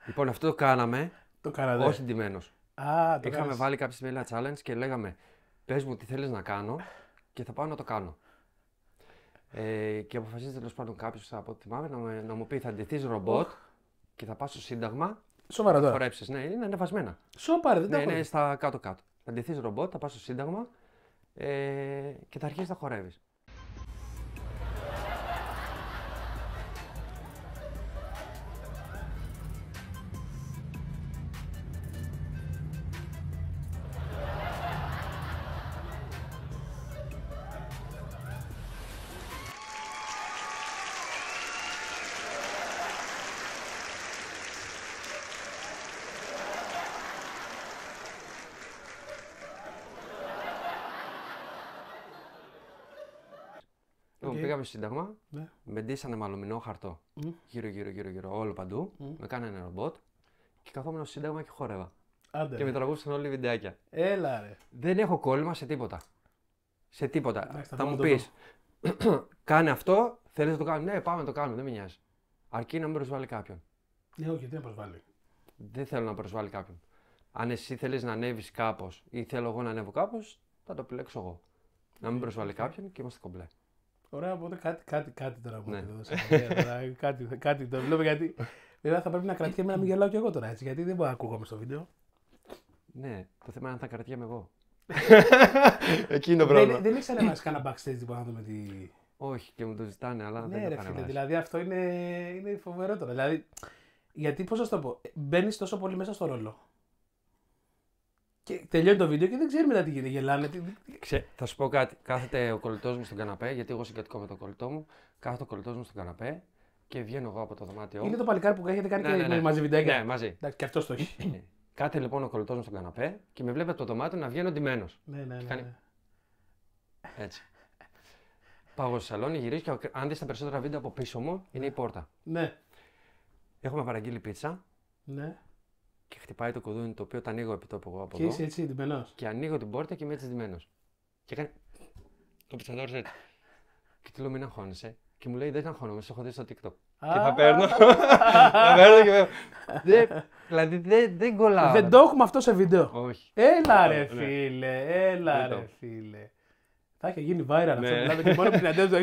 Λοιπόν, αυτό το κάναμε. Το κάνατε. όχι ντυμένο. Α, το Είχαμε κάνεις. βάλει κάποια στιγμή ένα challenge και λέγαμε Πες μου τι θέλεις να κάνω και θα πάω να το κάνω. Ε, και αποφασίζει τέλος πάντων κάποιος από ό,τι θυμάμαι να, με- να μου πει θα ντυθείς ρομπότ και θα πας στο Σύνταγμα. Σοβαρά τώρα. Χορέψεις. Ναι, είναι ανεβασμένα. Σοπάρε, δεν τα Ναι, έχω είναι δει. στα κάτω-κάτω. Θα ντυθείς ρομπότ, θα πας στο Σύνταγμα ε, και θα αρχίσεις να χορεύεις. Πήγαμε στο Σύνταγμα, Ναι. με ντύσανε με αλουμινό χαρτό. Μμ. Γύρω, γύρω, γύρω, γύρω, όλο παντού. Με κάνανε ρομπότ και καθόμουν στο Σύνταγμα και χόρευα. Άντε. Και ρε. με τραγούσαν όλοι οι βιντεάκια. Έλα ρε. Δεν έχω κόλλημα σε τίποτα. Σε τίποτα. Εντάξει, θα θα μου πάμε το πεις, <clears throat> κάνε αυτό, θέλεις να το κάνω. Ναι, πάμε να το κάνουμε, δεν με νοιάζει. Αρκεί να μην προσβάλλει κάποιον. Ναι, όχι, δεν προσβάλλει. Δεν θέλω να προσβάλλει κάποιον. Αν εσύ θέλεις να ανέβεις κάπως ή θέλω εγώ να ανέβω κάπως, θα το επιλέξω εγώ. Να μην προσβάλλει κάποιον και είμαστε κομπλέ. Ωραία, οπότε κάτι, κάτι, κάτι τώρα που Ναι. ναι. εδώ. <laughs> κάτι, κάτι το βλέπω γιατί. Βέβαια θα πρέπει να κρατιέμαι να μην γελάω κι εγώ τώρα έτσι. Γιατί δεν μπορώ να ακούγομαι στο βίντεο. Ναι, το θέμα είναι αν θα κρατιέμαι εγώ. <laughs> Εκείνο Δεν, δεν ήξερα να κανένα backstage τίποτα να δούμε τι. Όχι, και μου το ζητάνε, αλλά δεν ναι, το ρε κάνω φίλε, βάση. δηλαδή αυτό είναι, είναι φοβερό τώρα. Δηλαδή, γιατί πώς να σου το πω, μπαίνεις τόσο πολύ μέσα στο ρόλο. Και τελειώνει το βίντεο και δεν ξέρει μετά τι γίνεται. Γελάνε. Τι... τι- Ξέ, θα σου πω κάτι. Κάθεται ο κολλητός μου στον καναπέ, γιατί εγώ συγκατοικώ με τον κολλητό μου. Κάθεται ο κολλητός μου στον καναπέ και βγαίνω εγώ από το δωμάτιό μου. Είναι το παλικάρι που έχετε κάνει Ναι, και ναι, ναι. μαζί βιντεάκια; Ναι, μαζί. Εντάξει, και αυτός το έχει. Ναι. <clears throat> Κάθεται λοιπόν ο κολλητός μου στον καναπέ και με βλέπει από το δωμάτιο να βγαίνω ντυμένος. ναι, ναι, ναι, κάνει- ναι. Έτσι. Πάω εγώ στο σαλόνι, γυρίζω και αν δεις τα περισσότερα βίντεο από πίσω μου είναι η πόρτα. Ναι, Έχουμε παραγγείλει πίτσα ναι. Και χτυπάει το κουδούνι το οποίο το ανοίγω επί τόπου εγώ από Και εδώ. είσαι έτσι εντυμένο. Και ανοίγω την πόρτα και είμαι έτσι ντυμένος. Και κάνει. Το πιτσαδόρο έτσι. Και του λέω μην αγχώνεσαι. Και μου λέει δεν αγχώνομαι, σε έχω δει στο TikTok. Και θα παίρνω. Θα παίρνω και παίρνω. Δεν- Δηλαδή δεν δεν κολλάω. Δεν το έχουμε αυτό σε βίντεο. Όχι. Έλα ρε Ναι. φίλε, έλα Δεν ρε το. φίλε. Θα είχε γίνει viral αυτό. Ναι. Δηλαδή και μόνο που την αντέζω. <laughs>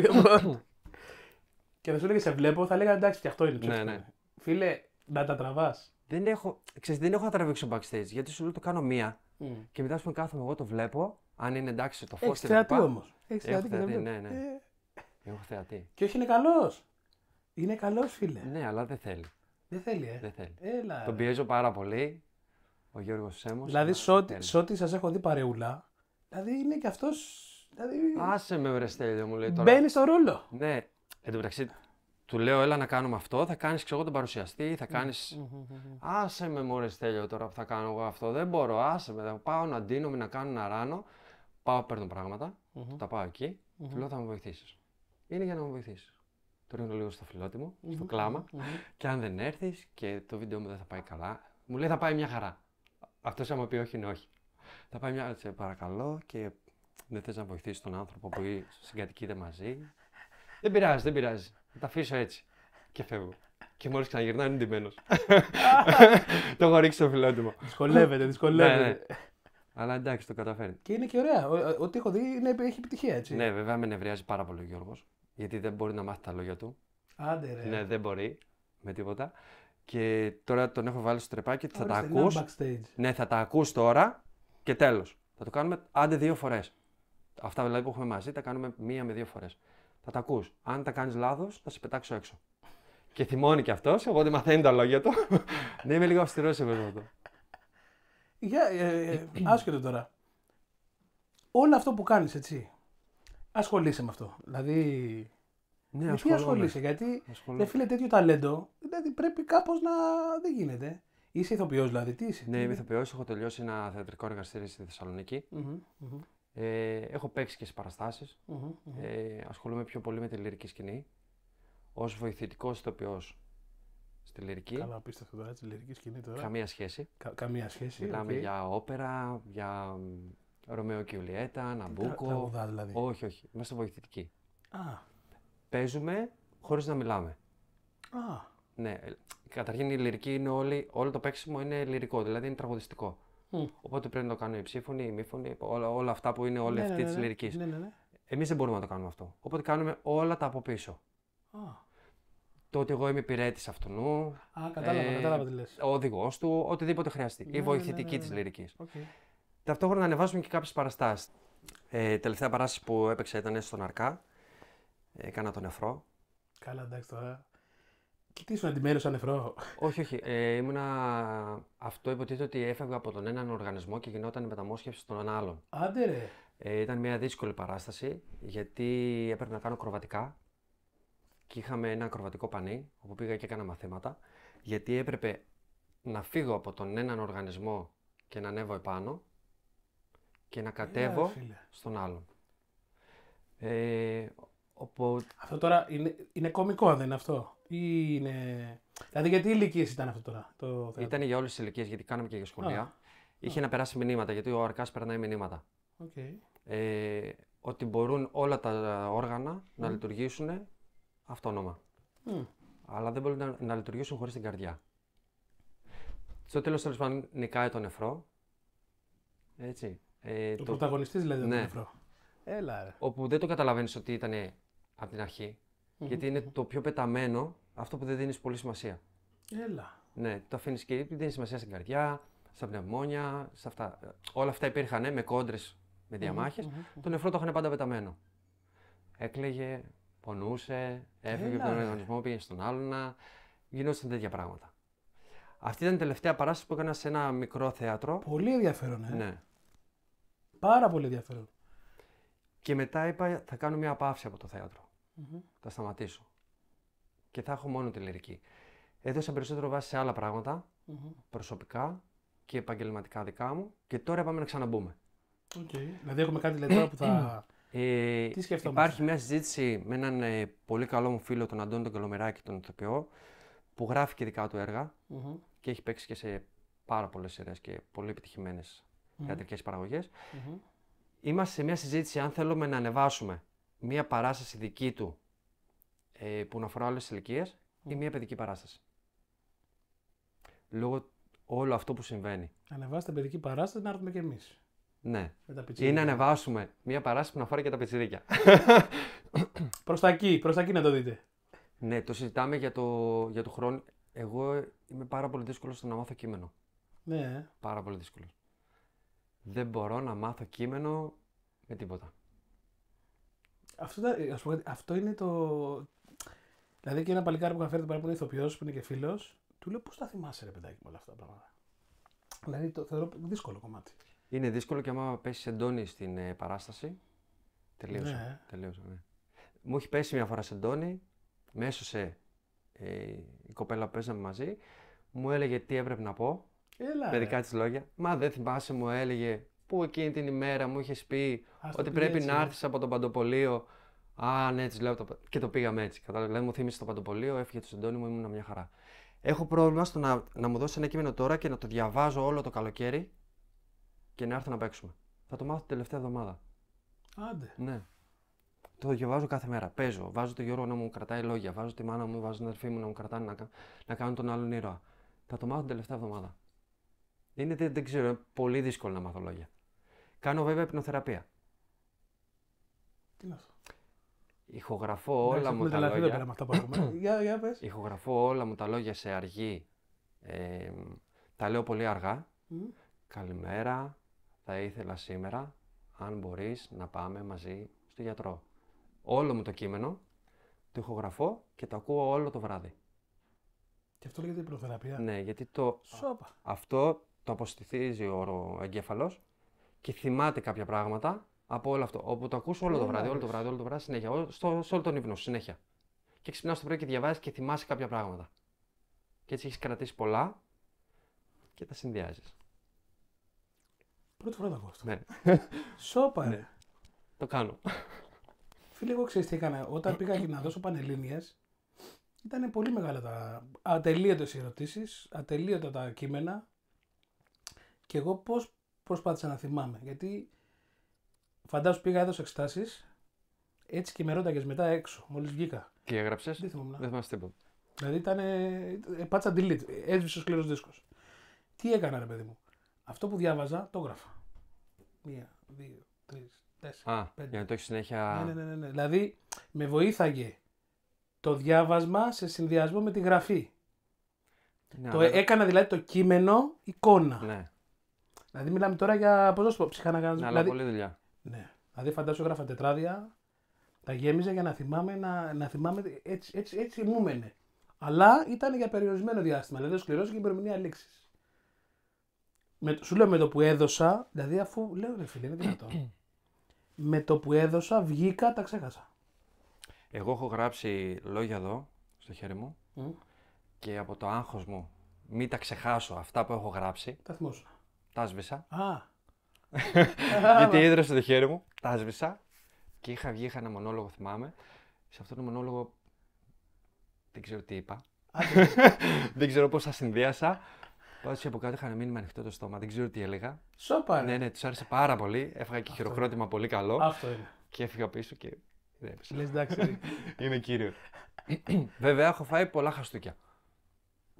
και θα σου έλεγε σε βλέπω, θα λέγανε εντάξει και αυτό είναι. Ναι, ψεύτικο». ναι. Φίλε, να τα τραβάς. Δεν έχω, ξέρεις, δεν έχω να τραβήξω backstage γιατί σου λέω το κάνω μία και μετά σου κάθομαι εγώ το βλέπω. Αν είναι εντάξει το φως Έχεις θεατή όμως. Έχεις Έχω θεατή και δεν θεατή, βλέπεις. ναι, ναι. Ε, Έχω θεατή. Και όχι είναι καλός. Είναι καλός φίλε. Ναι, αλλά δεν θέλει. Δεν θέλει, ε. Δεν θέλει. Έλα. Τον ρε. πιέζω πάρα πολύ. Ο Γιώργος Σέμος. Δηλαδή, αλλά σε ό,τι- θέλει. σε ό,τι σας έχω δει παρεούλα, δηλαδή είναι και αυτός. Δηλαδή, Άσε με βρε Στέλιο, μου λέει τώρα. μπαίνεις στο ρόλο. Ναι, εν τω μεταξύ του λέω έλα να κάνουμε αυτό, θα κάνεις ξέρω εγώ τον παρουσιαστή, θα κάνεις... Άσε με μωρέ Στέλιο τώρα που θα κάνω εγώ αυτό, δεν μπορώ, άσε με, θα πάω να ντύνομαι, να κάνω να ράνω, πάω παίρνω πράγματα, τα πάω εκεί, του λέω θα με βοηθήσεις. Είναι για να με βοηθήσεις. Το ρίχνω λίγο στο φιλότιμο, στο κλάμα. Και αν δεν έρθεις και το βίντεο μου δεν θα πάει καλά, μου λέει θα πάει μια χαρά. Αυτός άμα πει όχι είναι όχι. Θα πάει μια, σε παρακαλώ και δεν θες να βοηθήσεις τον άνθρωπο που συγκατοικείτε μαζί. Δεν πειράζει, δεν πειράζει. Θα τα αφήσω έτσι. Και φεύγω. Και μόλις ξαναγυρνάω είναι ντυμένος. <laughs> το έχω ρίξει στο φιλότιμο. Δυσκολεύεται, δυσκολεύεται. ναι, ναι. Αλλά εντάξει, το καταφέρνει. Και είναι και ωραία. Ο- ο- Ό,τι έχω δει είναι, έχει επιτυχία έτσι. Ναι, βέβαια με νευριάζει πάρα πολύ ο Γιώργος. Γιατί δεν μπορεί να μάθει τα λόγια του. Άντε ρε. Ναι, δεν μπορεί με τίποτα. Και τώρα τον έχω βάλει στο τρεπάκι ότι θα τα Ορίστε, να ακούς. backstage. Ναι, θα τα ακούς τώρα και τέλος. Θα το κάνουμε άντε δύο φορές. Αυτά δηλαδή που έχουμε μαζί τα κάνουμε μία με δύο φορές. Θα τα ακούς. Αν τα κάνεις λάθος, θα σε πετάξω έξω. Και θυμώνει κι αυτός, οπότε μαθαίνει τα λόγια του. <laughs> ναι, είμαι λίγο αυστηρός εγώ σε αυτό. Για, ε, ε, <clears throat> άσχετο τώρα. Όλο αυτό που κάνεις έτσι, ασχολείσαι με αυτό. Δηλαδή, Ναι, με τι ασχολούμαι. ασχολείσαι, γιατί Ασχολούμαι. ρε φίλε τέτοιο ταλέντο, δηλαδή πρέπει κάπως να... δεν γίνεται. Είσαι ηθοποιός δηλαδή, τι είσαι. Ναι, τι- είμαι ηθοποιός, έχω τελειώσει ένα θεατρικό εργαστήριο στη Θεσσαλονίκη. Μμμ, μμμ, Ε, έχω παίξει και σε παραστάσεις. μμμ, μμμ. Ε, ασχολούμαι πιο πολύ με τη λυρική σκηνή. Ως βοηθητικός ηθοποιός στη λυρική. Καλά, απίστευτο τώρα, έτσι, λυρική σκηνή τώρα. Καμία σχέση. Κα- καμία σχέση. Μιλάμε οκ. για όπερα, για μ, Ρωμαίο και Ιουλιέτα, Ναμπούκο. τραγουδά δηλαδή. Όχι, όχι. Είμαστε βοηθητικοί. Α, Παίζουμε χωρίς να μιλάμε. α, Ναι, ε, καταρχήν η λυρική είναι όλη, όλο το παίξιμο είναι λυρικό, δηλαδή είναι τραγουδιστικό. Μμ. Οπότε πρέπει να το κάνουν οι υψίφωνοι, οι μεσόφωνοι, όλα, όλα αυτά που είναι όλη Ναι, αυτή ναι, της ναι, λυρικής. Ναι, ναι, ναι. Εμείς δεν μπορούμε να το κάνουμε αυτό. Οπότε κάνουμε όλα τα από πίσω. Α, Το ότι εγώ είμαι υπηρέτης αυτού, α κατάλαβα, Ε, κατάλαβα τι λες. ο οδηγός του, οτιδήποτε χρειαστεί. Ναι, η ναι, βοηθητική ναι, της ναι. λυρικής. Οκ. Ταυτόχρονα ανεβάζουμε και κάποιες παραστάσεις. Ε, τελευταία παράσταση που έπαιξα ήταν στον Αρκά. Έκανα τον Εφρό. Καλά, εντάξει τώρα. Και τι ήσουν αντιμένο σαν νεφρό; όχι, όχι. Ε, ήμουνα... Αυτό υποτίθεται ότι έφευγα από τον έναν οργανισμό και γινόταν η μεταμόσχευση στον άλλον. Άντε ρε. Ε, ήταν μια δύσκολη παράσταση γιατί έπρεπε να κάνω κροβατικά και είχαμε ένα κροβατικό πανί όπου πήγα και έκανα μαθήματα γιατί έπρεπε να φύγω από τον έναν οργανισμό και να ανέβω επάνω και να κατέβω φίλε. στον άλλον. Ε, Οπότε Αυτό τώρα είναι, είναι κωμικό, αν δεν είναι αυτό; Ή είναι. Δηλαδή, για τι ηλικίες ήταν αυτό τώρα το θέατρο. ήταν για όλες τις ηλικίες, γιατί κάναμε και για σχολεία. Α. Είχε να περάσει μηνύματα, γιατί ο Αρκάς περνάει μηνύματα. Οκ. Ε, ότι μπορούν όλα τα όργανα να λειτουργήσουν αυτόνομα. Μμ. Αλλά δεν μπορούν να, να λειτουργήσουν χωρίς την καρδιά. Στο τέλος τέλος πάντων νικάει το νεφρό. Έτσι. Ε, Το, το, πρωταγωνιστής δηλαδή Ναι. τον νεφρό. Έλα ρε. όπου δεν το καταλαβαίνεις ότι ήταν από την αρχη Γιατί είναι το πιο πεταμένο, αυτό που δεν δίνεις πολύ σημασία. Έλα. Ναι, το αφήνεις και δίνεις σημασία στην καρδιά, στα πνευμόνια, σε αυτά. Όλα αυτά υπήρχαν με κόντρες, με διαμάχες. Το νεφρό το είχαν πάντα πεταμένο. Έκλαιγε, πονούσε, έφευγε από Έλα, τον ρε. οργανισμό, πήγε στον άλλον. Γινόταν τέτοια πράγματα. Αυτή ήταν η τελευταία παράσταση που έκανα σε ένα μικρό θέατρο. Πολύ ενδιαφέρον, ε. Ναι. Πάρα πολύ ενδιαφέρον. Και μετά είπα θα κάνω μια παύση από το θεατρο Θα σταματήσω. Και θα έχω μόνο τη λυρική. Έδωσα περισσότερο βάση σε άλλα πράγματα, προσωπικά και επαγγελματικά δικά μου. Και τώρα πάμε να ξαναμπούμε. Οκ. Δηλαδή, έχουμε κάτι λέει τώρα που θα. <clears throat> Ε, Τι σκεφτόμαστε; Υπάρχει μια συζήτηση με έναν ε, πολύ καλό μου φίλο, τον Αντώνη τον Καλομεράκη, τον ηθοποιό, που γράφει και δικά του έργα Μμμ. και έχει παίξει και σε πάρα πολλές σειρές και πολύ επιτυχημένες θεατρικές παραγωγές. Είμαστε σε μια συζήτηση αν θέλουμε να ανεβάσουμε μια παράσταση δική του ε, που να αφορά όλες τις ηλικίες ή μια παιδική παράσταση; Λόγω όλο αυτό που συμβαίνει. Ανεβάστε παιδική παράσταση να έρθουμε κι εμείς. Ναι. Με τα Ή πιτσίρικα. να ανεβάσουμε μια παράσταση που να αφορά και τα πετσιδίκια. <laughs> Προς τα εκεί, προς τα εκεί να το δείτε. Ναι, το συζητάμε για το, για το χρόνο. Εγώ είμαι πάρα πολύ δύσκολος στο να μάθω κείμενο. Ναι, ε. Πάρα πολύ δύσκολος. Δεν μπορώ να μάθω κείμενο με τίποτα. Αυτό, ήταν- ας πω κάτι, αυτό είναι το. Δηλαδή και ένα παλικάρι που είχα φέρει τώρα που είναι ηθοποιός, που είναι και φίλος, του λέω πώς τα θυμάσαι ρε παιδάκι με όλα αυτά τα πράγματα. Δηλαδή το θεωρώ δύσκολο κομμάτι. Είναι δύσκολο και άμα πέσεις σεντόνι στην ε, παράσταση. Τελείωσε. Ναι. τελείωσε ναι. Μου έχει πέσει μια φορά σεντόνι, με έσωσε ε, η κοπέλα που παίζαμε μαζί, μου έλεγε τι έπρεπε να πω, Έλα. με ρε. δικά της λόγια. Μα δεν θυμάσαι, μου έλεγε που εκείνη την ημέρα μου είχες πει Ας το ότι πήγε πρέπει έτσι, να ε. έρθεις από τον Παντοπολείο. Α, ναι, της λέω το... και το πήγαμε έτσι. Κατάλαβες. Δηλαδή μου θύμισε το Παντοπολείο, έφυγε το σεντόνι μου, ήμουν μια χαρά. Έχω πρόβλημα στο να, να μου δώσεις ένα κείμενο τώρα και να το διαβάζω όλο το καλοκαίρι και να έρθω να παίξουμε. Θα το μάθω την τελευταία εβδομάδα. Άντε. Ναι. Το διαβάζω κάθε μέρα. Παίζω. Βάζω τον Γιώργο να μου κρατάει λόγια. Βάζω τη μάνα μου, βάζω την αδερφή μου να μου κρατάνε να, κα- να κάνουν τον άλλον ήρωα. Θα το μάθω την τελευταία εβδομάδα. Είναι, δεν, δεν ξέρω, είναι πολύ δύσκολο να μάθω λόγια. Κάνω βέβαια υπνοθεραπεία. Τι είναι αυτό; Ηχογραφώ όλα Εντάξει, μου έχουμε τα τρελαθεί εδώ πέρα λόγια. με αυτά που ακούμε. <coughs> για, για πες. Ηχογραφώ όλα μου τα λόγια σε αργή. Ε, τα λέω πολύ αργά. Μμ. Καλημέρα, θα ήθελα σήμερα, αν μπορείς, να πάμε μαζί στο γιατρό. Όλο μου το κείμενο το ηχογραφώ και το ακούω όλο το βράδυ. Και αυτό λέγεται υπνοθεραπεία. Ναι, γιατί το, Σόπα. αυτό το αποστηθίζει ο, ο εγκέφαλος και θυμάται κάποια πράγματα από όλο αυτό. Όπου το ακούς όλο το Έλα, βράδυ, όλο ρε. το βράδυ, όλο το βράδυ, συνέχεια, όλο- στο, σε όλο τον ύπνο σου, συνέχεια. Και ξυπνάς το πρωί και διαβάζεις και θυμάσαι κάποια πράγματα. Και έτσι έχεις κρατήσει πολλά και τα συνδυάζεις. Πρώτη φορά το ακούω αυτό. Ναι, <laughs> Σόπα, ρε. το κάνω. Φίλε, εγώ ξέρεις τι έκανα. Όταν πήγα και να δώσω πανελλήνιες, ήταν πολύ μεγάλα τα ατελείωτες οι ερωτήσεις, ατελείωτα τα κείμενα. Και εγώ πώς προσπάθησα να θυμάμαι. Γιατί φαντάζομαι πήγα, έδωσα εξετάσεις, έτσι και με ρώταγες μετά έξω, μόλις βγήκα. Τι έγραψες, Δεν θυμόμουν. δεν θυμάσαι τίποτα. Δηλαδή ήταν. ε, πάτσα delete. Έσβησε ο σκληρός δίσκος. Τι έκανα, ρε παιδί μου; Αυτό που διάβαζα το έγραφα. Μία, δύο, τρεις, τέσσερα. Α, πέντε. για να το έχεις συνέχεια. Ναι, ναι, ναι, ναι. Δηλαδή με βοήθαγε το διάβασμα σε συνδυασμό με τη γραφή. Ναι, το αλλά- έκανα δηλαδή το κείμενο εικόνα. Ναι, Δηλαδή μιλάμε τώρα για. Πώ να σου πω, ψυχαναγκασμό. ναι, αλλά δηλαδή, πολλή δουλειά. ναι. δηλαδή φαντάζομαι έγραφα τετράδια, τα γέμιζα για να θυμάμαι, να, να θυμάμαι έτσι, έτσι, έτσι μου έμενε. Αλλά ήταν για περιορισμένο διάστημα. Δηλαδή ο σκληρό και η ημερομηνία λήξης. Με, σου λέω με το που έδωσα, δηλαδή αφού λέω ρε φίλε, είναι δυνατόν. <clears throat> με το που έδωσα, βγήκα, τα ξέχασα. Εγώ έχω γράψει λόγια εδώ, στο χέρι μου, Μμ. και από το άγχος μου, μην τα ξεχάσω αυτά που έχω γράψει, Τα θυμόσουν. Τα σβήσα. Α, <laughs> γιατί ίδρυσε το χέρι μου, τα σβήσα και είχα βγει, είχα ένα μονόλογο, θυμάμαι, Σε αυτόν τον μονόλογο δεν ξέρω τι είπα. Άντε, <laughs> δεν ξέρω πώς τα συνδύασα. Πάντως από κάτω είχαν μείνει με ανοιχτό το στόμα. Δεν ξέρω τι έλεγα. Σόπα, ρε. Ναι, ναι, τους άρεσε πάρα πολύ. Έφαγα και χειροκρότημα πολύ καλό. Αυτό είναι. Και έφυγα πίσω και. δεν έπεσα. Λες εντάξει. ρε. <laughs> Είμαι κύριος. <clears throat> Βέβαια, έχω φάει πολλά χαστούκια.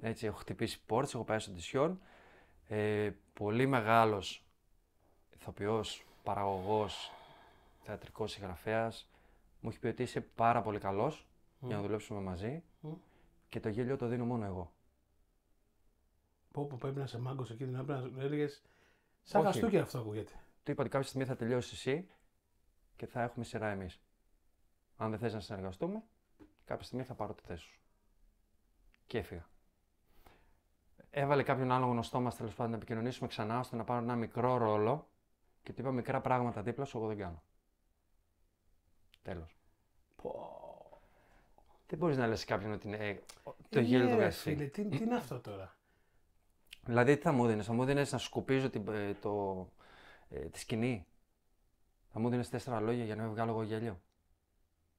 Έτσι, έχω χτυπήσει πόρτες, έχω πάει στο ντισιόν. Ε, πολύ μεγάλος ηθοποιός, παραγωγός, θεατρικός συγγραφέας. Μου έχει πει ότι είσαι πάρα πολύ καλός για να δουλέψουμε μαζί. Μμ. Και το γέλιο το δίνω μόνο εγώ. Πω πω πρέπει να σε μάγκος εκεί, να πρέπει να έλεγες Σαν Όχι. χαστούκι αυτό ακούγεται. Του είπα ότι κάποια στιγμή θα τελειώσει εσύ και θα έχουμε σειρά εμείς. Αν δεν θες να συνεργαστούμε, κάποια στιγμή θα πάρω τη θέση σου. Και έφυγα. Έβαλε κάποιον άλλο γνωστό μας τέλος πάντων να επικοινωνήσουμε ξανά ώστε να πάρω ένα μικρό ρόλο και του είπα μικρά πράγματα δίπλα σου, εγώ δεν κάνω. Τέλος. Πω. Δεν μπορείς να λες κάποιον ότι είναι. Το Ε, γέλιο ναι, το ρε, βγάζει. φίλε, τι, τι είναι αυτό τώρα; Δηλαδή, τι θα μου δίνεις, θα μου δίνεις να σκουπίζω την, ε, το, ε, τη σκηνή; Θα μου δίνεις τέσσερα λόγια για να μην βγάλω εγώ γέλιο;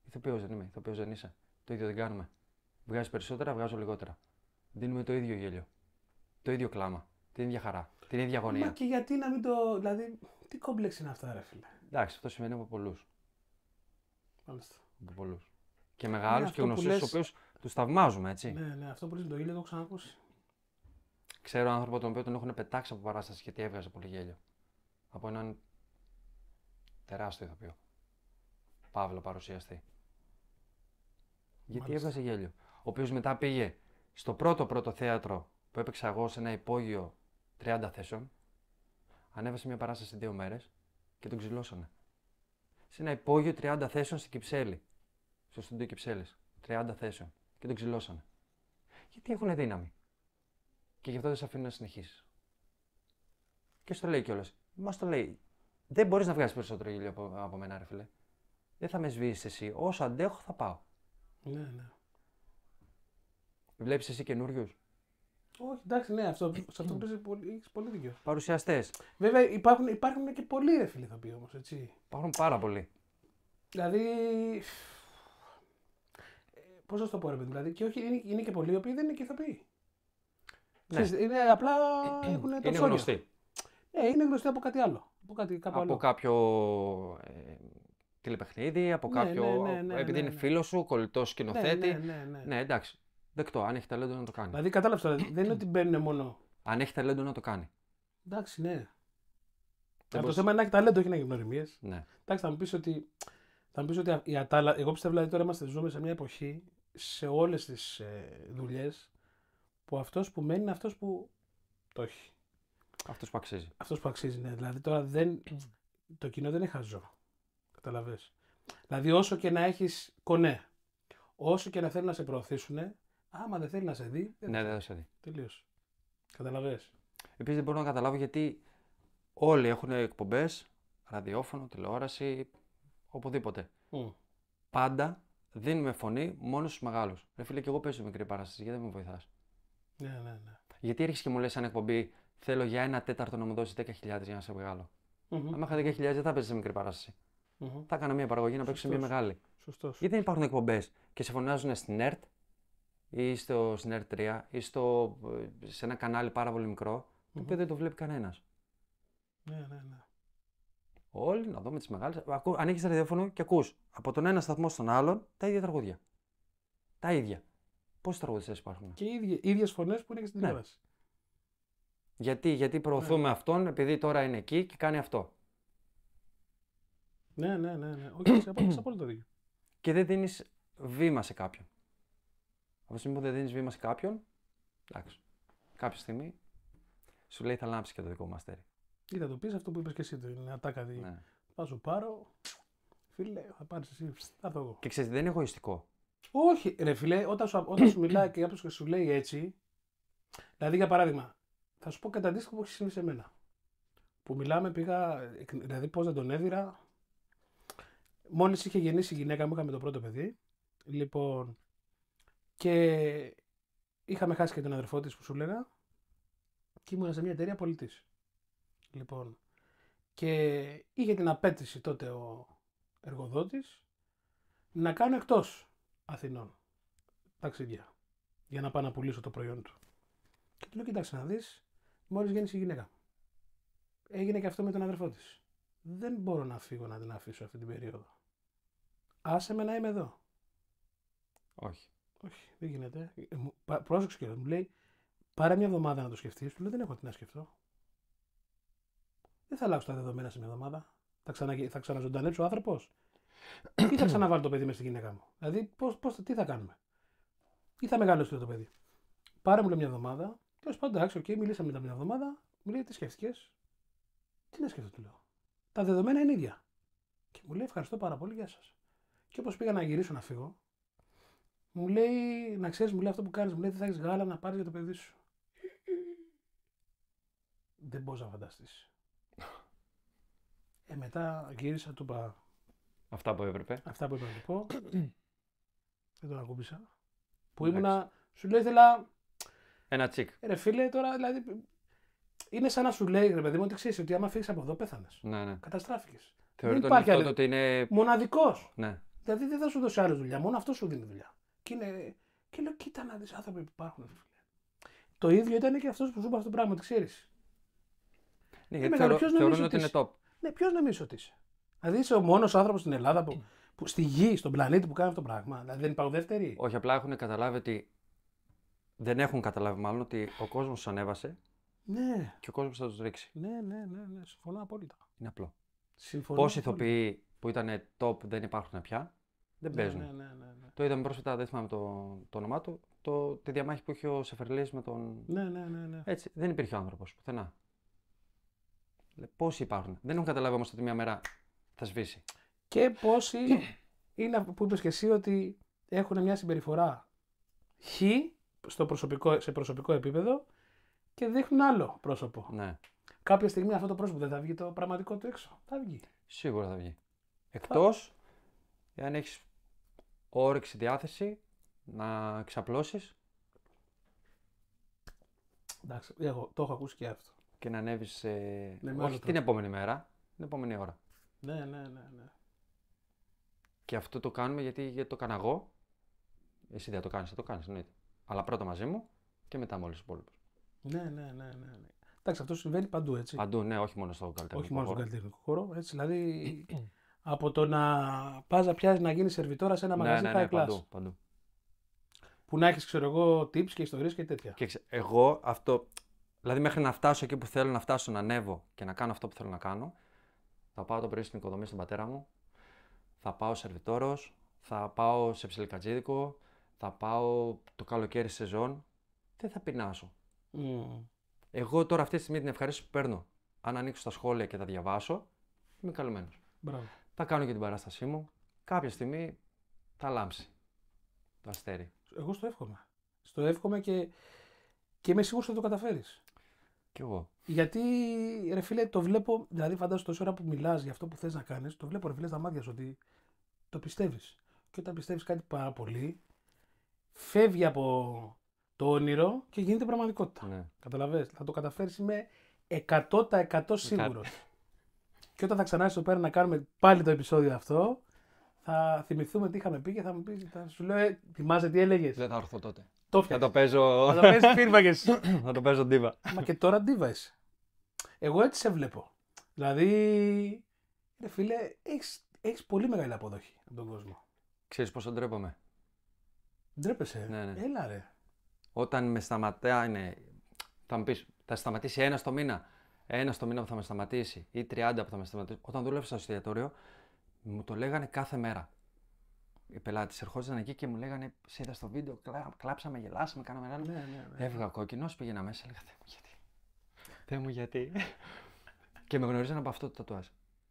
Ηθοποιός δεν είμαι, ηθοποιός δεν είσαι. Το ίδιο δεν κάνουμε. Βγάζεις περισσότερα, βγάζω λιγότερα. Δίνουμε το ίδιο γέλιο. Το ίδιο κλάμα. Την ίδια χαρά. Την ίδια αγωνία. Μα και γιατί να μην το. Δηλαδή, τι κόμπλεξ είναι αυτά, ρε φίλε; Εντάξει, αυτό σημαίνει από πολλούς. Μάλιστα. Από πολλούς. Και μεγάλους αυτό και που γνωστούς, λες- του οποίους τους θαυμάζουμε, έτσι. Ναι, ναι, αυτό που λες με το ήλιο το έχω ξανακούσει. Ξέρω άνθρωπο τον οποίο τον έχουν πετάξει από παράσταση γιατί έβγαζε πολύ γέλιο. Από έναν τεράστιο ηθοποιό. Παύλο παρουσιαστή. Γιατί Μάλιστα. έβγαζε γέλιο. Ο οποίος μετά πήγε στο πρώτο πρώτο θέατρο που έπαιξα εγώ σε ένα υπόγειο 30 θέσεων. Ανέβασε μια παράσταση δύο μέρες και τον ξυλώσανε. Σε ένα υπόγειο 30 θέσεων στην Κυψέλη. Στο στούντιο Κυψέλης. 30 θέσεων. Και τον ξυλώσανε. Γιατί έχουν δύναμη; Και γι' αυτό δεν σε αφήνουν να συνεχίσεις. Και στο λέει κιόλας. Μα το λέει. Δεν μπορείς να βγάλει περισσότερο γέλιο από, από μένα, ρε φίλε. Δεν θα με σβήσεις εσύ. Όσο αντέχω θα πάω. Ναι, ναι. Βλέπεις εσύ καινούριους; Όχι, εντάξει, ναι, αυτό, <clears throat> σε αυτό που λες πολύ, έχεις πολύ δίκιο. Παρουσιαστές. Βέβαια υπάρχουν, υπάρχουν και πολλοί ρε φίλοι ηθοποιοί όμως, έτσι. Υπάρχουν πάρα πολλοί. Δηλαδή. Πώς να σου το πω, ρε παιδί, δηλαδή, και όχι, είναι, είναι και πολλοί οι οποίοι δεν είναι και ηθοποιοί. Ναι. Ξέρεις, είναι απλά <clears throat> έχουν τα Είναι ψώνια. γνωστοί. Ναι, είναι γνωστοί από κάτι άλλο. Από κάτι κάπου Από άλλο. κάποιο ε, τηλεπαιχνίδι, από Ναι, κάποιο. ναι, ναι, ναι, επειδή ναι, είναι ναι. φίλος σου, κολλητός ναι, σκηνοθέτη. ναι, ναι, ναι. Ναι, εντάξει. Δεκτό. Αν έχει ταλέντο να το κάνει. Δηλαδή, κατάλαβες τώρα, δεν είναι ότι μπαίνουν μόνο. Αν έχει ταλέντο να το κάνει. Εντάξει, ναι. Δεν Αυτό μπορείς- το θέμα είναι να έχει ταλέντο, όχι να έχει γνωριμίες. Ναι. Εντάξει, θα μου πεις ότι. Θα μου πεις ότι η ατάλα... Εγώ πιστεύω δηλαδή τώρα είμαστε ζούμε σε μια εποχή σε όλες τις ε, δουλειές που αυτός που μένει είναι αυτός που το έχει. Αυτός που αξίζει. Αυτός που αξίζει, ναι. Δηλαδή τώρα δεν. Το κοινό δεν είναι χαζό. Καταλαβέ. Δηλαδή όσο και να έχεις κονέ, όσο και να θέλουν να σε προωθήσουν, άμα δεν θέλει να σε δει, δεν Ναι, δεν θα σε δει. τελείως. Καταλαβέ. Επίσης δεν μπορώ να καταλάβω γιατί όλοι έχουν εκπομπές, ραδιόφωνο, τηλεόραση, οπουδήποτε. Πάντα δίνουμε φωνή μόνος στους μεγάλους. Ρε φίλε, και εγώ παίζω μικρή παράσταση, γιατί δεν με βοηθάς; Ναι, ναι, ναι. Γιατί έρχεσαι και μου λες σαν εκπομπή, θέλω για ένα τέταρτο να μου δώσεις 10.000 για να σε βγάλω. Μμμ, Αν είχα 10.000 δεν θα παίζει σε μικρή παράσταση. μμμ. Θα έκανα μια παραγωγή να παίξω σε μια Σωστός. μεγάλη. Σωστός. Γιατί δεν υπάρχουν εκπομπές και σε φωνάζουν στην ΕΡΤ ή στο, στην ΕΡΤ 3 ή στο, σε ένα κανάλι πάρα πολύ μικρό, το οποίο δεν το βλέπει κανένας. Ναι, ναι, ναι. Όλοι να δούμε τις μεγάλες. Ανοίγει ραδιόφωνο και ακούς από τον ένα σταθμό στον άλλον τα ίδια τραγούδια. Τα ίδια. Πόσοι τραγουδιστές υπάρχουν; Και οι ίδιες φωνές που είναι και στην Ναι. τηλεόραση. Γιατί, γιατί προωθούμε αυτόν επειδή τώρα είναι εκεί και κάνει αυτό. Ναι, ναι, ναι. ναι. Όχι, έχεις απόλυτο- έχεις απόλυτο δίκιο. Και δεν δίνεις βήμα σε κάποιον. Από τη στιγμή που δεν δίνεις βήμα σε κάποιον, εντάξει. Κάποια στιγμή σου λέει θα λάμψεις και το δικό μα αστέρι. Ή θα το πεις αυτό που είπες και εσύ, την ατάκα. Ναι. Ναι. Θα σου πάρω. Φίλε, θα πάρεις εσύ. Θα έρθω εγώ. Και ξέρεις, δεν είναι εγωιστικό. Όχι, ρε φιλέ, όταν σου, όταν σου μιλάει και κάποιος και σου λέει έτσι. Δηλαδή, για παράδειγμα, θα σου πω κατά αντίστοιχο που έχει συμβεί σε μένα. Που μιλάμε, πήγα. εκ- Δηλαδή, πώς δεν τον έδιρα. Μόλις είχε γεννήσει η γυναίκα μου, είχαμε το πρώτο παιδί. Λοιπόν. Και είχαμε χάσει και τον αδερφό της που σου έλεγα. Και ήμουν σε μια εταιρεία πολιτής. Λοιπόν. Και είχε την απέτηση τότε ο εργοδότης να κάνω εκτός Αθηνών ταξίδια για να πάω να πουλήσω το προϊόν του. Και του λέω: Κοίταξε να δεις, μόλις γέννησε η γυναίκα μου. Έγινε και αυτό με τον αδερφό της. Δεν μπορώ να φύγω να την αφήσω αυτή την περίοδο. Άσε με να είμαι εδώ. Όχι. Όχι, δεν γίνεται. Ε, μου- πα- Πρόσεξε και μου λέει: Πάρε μια εβδομάδα να το σκεφτείς. Του λέω: Δεν έχω τι να σκεφτώ. Δεν θα αλλάξω τα δεδομένα σε μια εβδομάδα. Θα, ξανα, θα ξαναζωντανέψω ο άνθρωπος. ή θα ξαναβάλω το παιδί μες στη γυναίκα μου. Δηλαδή, πώς, πώς, τι θα κάνουμε. Ή θα μεγαλώσει το παιδί. Πάρε μου λέει μια εβδομάδα. Τέλος πάντων, εντάξει, οκ, μιλήσαμε μετά μια εβδομάδα. Μου λέει: Τι σκέφτηκες; Τι να σκεφτώ, του λέω. Τα δεδομένα είναι ίδια. Και μου λέει: Ευχαριστώ πάρα πολύ, γεια σας. Και όπως πήγα να γυρίσω να φύγω, μου λέει, να ξέρεις, μου λέει αυτό που κάνεις, μου λέει δεν θα έχεις γάλα να πάρεις για το παιδί σου. Δεν μπορείς να φανταστείς. Ε, μετά γύρισα, του είπα Αυτά που έπρεπε. αυτά που είπα να του πω. <coughs> δεν τον ακούμπησα. Που ήμουνα, σου λέει, ήθελα, Ένα τσικ. «Ε, ρε φίλε, τώρα δηλαδή. Είναι σαν να σου λέει, ρε παιδί μου, ότι ξέρεις ότι άμα φύγεις από εδώ, πέθανες. Ναι, ναι. Καταστράφηκες. Θεωρεί υπάρχει τον άλλη- ότι είναι. Μοναδικός. Ναι. Δηλαδή δεν θα σου δώσει άλλη δουλειά, μόνο αυτό σου δίνει δουλειά. Και, είναι... και λέω, κοίτα να δεις άνθρωποι που υπάρχουν. ρε φίλε. Το ίδιο ήταν και αυτός που σου είπα αυτό το πράγμα, ότι ξέρεις. Ναι, γιατί μεγάλε, θεωρώ, ποιος θεωρούν νομίζει ότι είναι ότι top. Ναι, ποιος νομίζει ότι είσαι. Δηλαδή είσαι ο μόνος άνθρωπος στην Ελλάδα που, που στη γη, στον πλανήτη που κάνει αυτό το πράγμα. Δηλαδή δεν υπάρχουν δεύτεροι; Όχι, απλά έχουν καταλάβει ότι. Δεν έχουν καταλάβει μάλλον ότι ο κόσμος τους ανέβασε Ναι, και ο κόσμος θα τους ρίξει. ναι, ναι, ναι, ναι, συμφωνώ απόλυτα. Είναι απλό. Συμφωνώ Πόσοι απόλυτα. ηθοποιοί που ήταν top δεν υπάρχουν πια, δεν Ναι, παίζουν. ναι, ναι, ναι, ναι. Το είδαμε πρόσφατα, δεν θυμάμαι το, το όνομά του, το, τη διαμάχη που είχε ο Σεφερλής με τον. Ναι, ναι, ναι, ναι. Έτσι, δεν υπήρχε ο άνθρωπος πουθενά. Λέ, Πόσοι υπάρχουν. Δεν έχουν καταλάβει όμως ότι μια μέρα θα σβήσει. Και πόσοι είναι αυτό που είπες και εσύ ότι έχουν μια συμπεριφορά χ στο προσωπικό, σε προσωπικό επίπεδο και δείχνουν άλλο πρόσωπο. Ναι, Κάποια στιγμή αυτό το πρόσωπο δεν θα βγει το πραγματικό του έξω. Θα βγει. σίγουρα θα βγει. Εκτός εάν έχεις όρεξη διάθεση να εξαπλώσει Εντάξει, εγώ το έχω ακούσει και αυτό. και να ανέβεις. με άλλο όχι τρόπο. την επόμενη μέρα, την επόμενη ώρα. Ναι, ναι, ναι, ναι. Και αυτό το κάνουμε γιατί, γιατί το έκανα εγώ. Εσύ δεν θα το κάνεις, θα το κάνεις εννοείται. Αλλά πρώτα μαζί μου και μετά με όλους τους υπόλοιπους. Ναι, ναι, ναι, ναι. ναι. Εντάξει, αυτό συμβαίνει παντού έτσι. Παντού, ναι, όχι μόνο στο καλλιτεχνικό. Όχι μόνο στον χώρο. καλλιτεχνικό χώρο. Έτσι, δηλαδή από το να πας να πιάσεις να γίνεις σερβιτόρα σε ένα Ναι, μαγαζί ναι, high ναι, class. παντού, παντού. Που να έχεις, ξέρω εγώ, tips και ιστορίες και τέτοια. Και ξε- εγώ αυτό, δηλαδή μέχρι να φτάσω εκεί που θέλω να φτάσω, να ανέβω και να κάνω αυτό που θέλω να κάνω, θα πάω το πρωί στην οικοδομή στον πατέρα μου, θα πάω σερβιτόρος, θα πάω σε ψιλικατζίδικο, θα πάω το καλοκαίρι σε σεζόν, δεν θα πεινάσω. Μμμ. Εγώ τώρα αυτή τη στιγμή την ευχαρίστηση που παίρνω, αν ανοίξω τα σχόλια και τα διαβάσω, είμαι καλωμένος. Μπράβο. Θα κάνω και την παράστασή μου, κάποια στιγμή θα λάμψει το αστέρι. Εγώ στο εύχομαι. Στο εύχομαι και, και είμαι σίγουρος ότι θα το καταφέρεις. Κι εγώ. Γιατί, ρε φίλε, το βλέπω, δηλαδή φαντάζομαι τόση ώρα που μιλάς για αυτό που θες να κάνεις, το βλέπω, ρε φίλε, στα μάτια σου ότι το πιστεύεις. Και όταν πιστεύεις κάτι πάρα πολύ, φεύγει από το όνειρο και γίνεται πραγματικότητα. Ναι. Καταλαβες, θα το καταφέρεις, είμαι 100% σίγουρος. Και όταν θα ξανάρθεις εδώ πέρα να κάνουμε πάλι το επεισόδιο αυτό, θα θυμηθούμε τι είχαμε πει και θα μου πεις, θα σου λέω, ε, θυμάσαι τι έλεγες. Δεν θα έρθω τότε. Το Θα φτιάξα. το παίζω. Θα το παίζεις φίρμα και εσύ. θα το παίζω ντίβα. Μα και τώρα ντίβα είσαι. Εγώ έτσι σε βλέπω. Δηλαδή, ρε φίλε, έχεις, έχεις πολύ μεγάλη αποδοχή από τον κόσμο. Ξέρεις πόσο ντρέπομαι; Ντρέπεσαι; Ναι, ναι. Έλα ρε. Όταν με σταματάνε, θα μου πεις, θα σταματήσει ένα στο μήνα. Ένας στο μήνα που θα με σταματήσει ή 30 που θα με σταματήσει. Όταν δούλευα στο εστιατόριο, μου το λέγανε κάθε μέρα. Οι πελάτες ερχόντουσαν εκεί και μου λέγανε: Σε είδα στο βίντεο, κλά, κλάψαμε, γελάσαμε, κάναμε ένα. Ναι, ναι, ναι. Έβγα κόκκινος, πήγαινα μέσα, έλεγα: Θεέ μου γιατί. Θεέ μου γιατί. και με γνωρίζαν από αυτό το τατουάζ.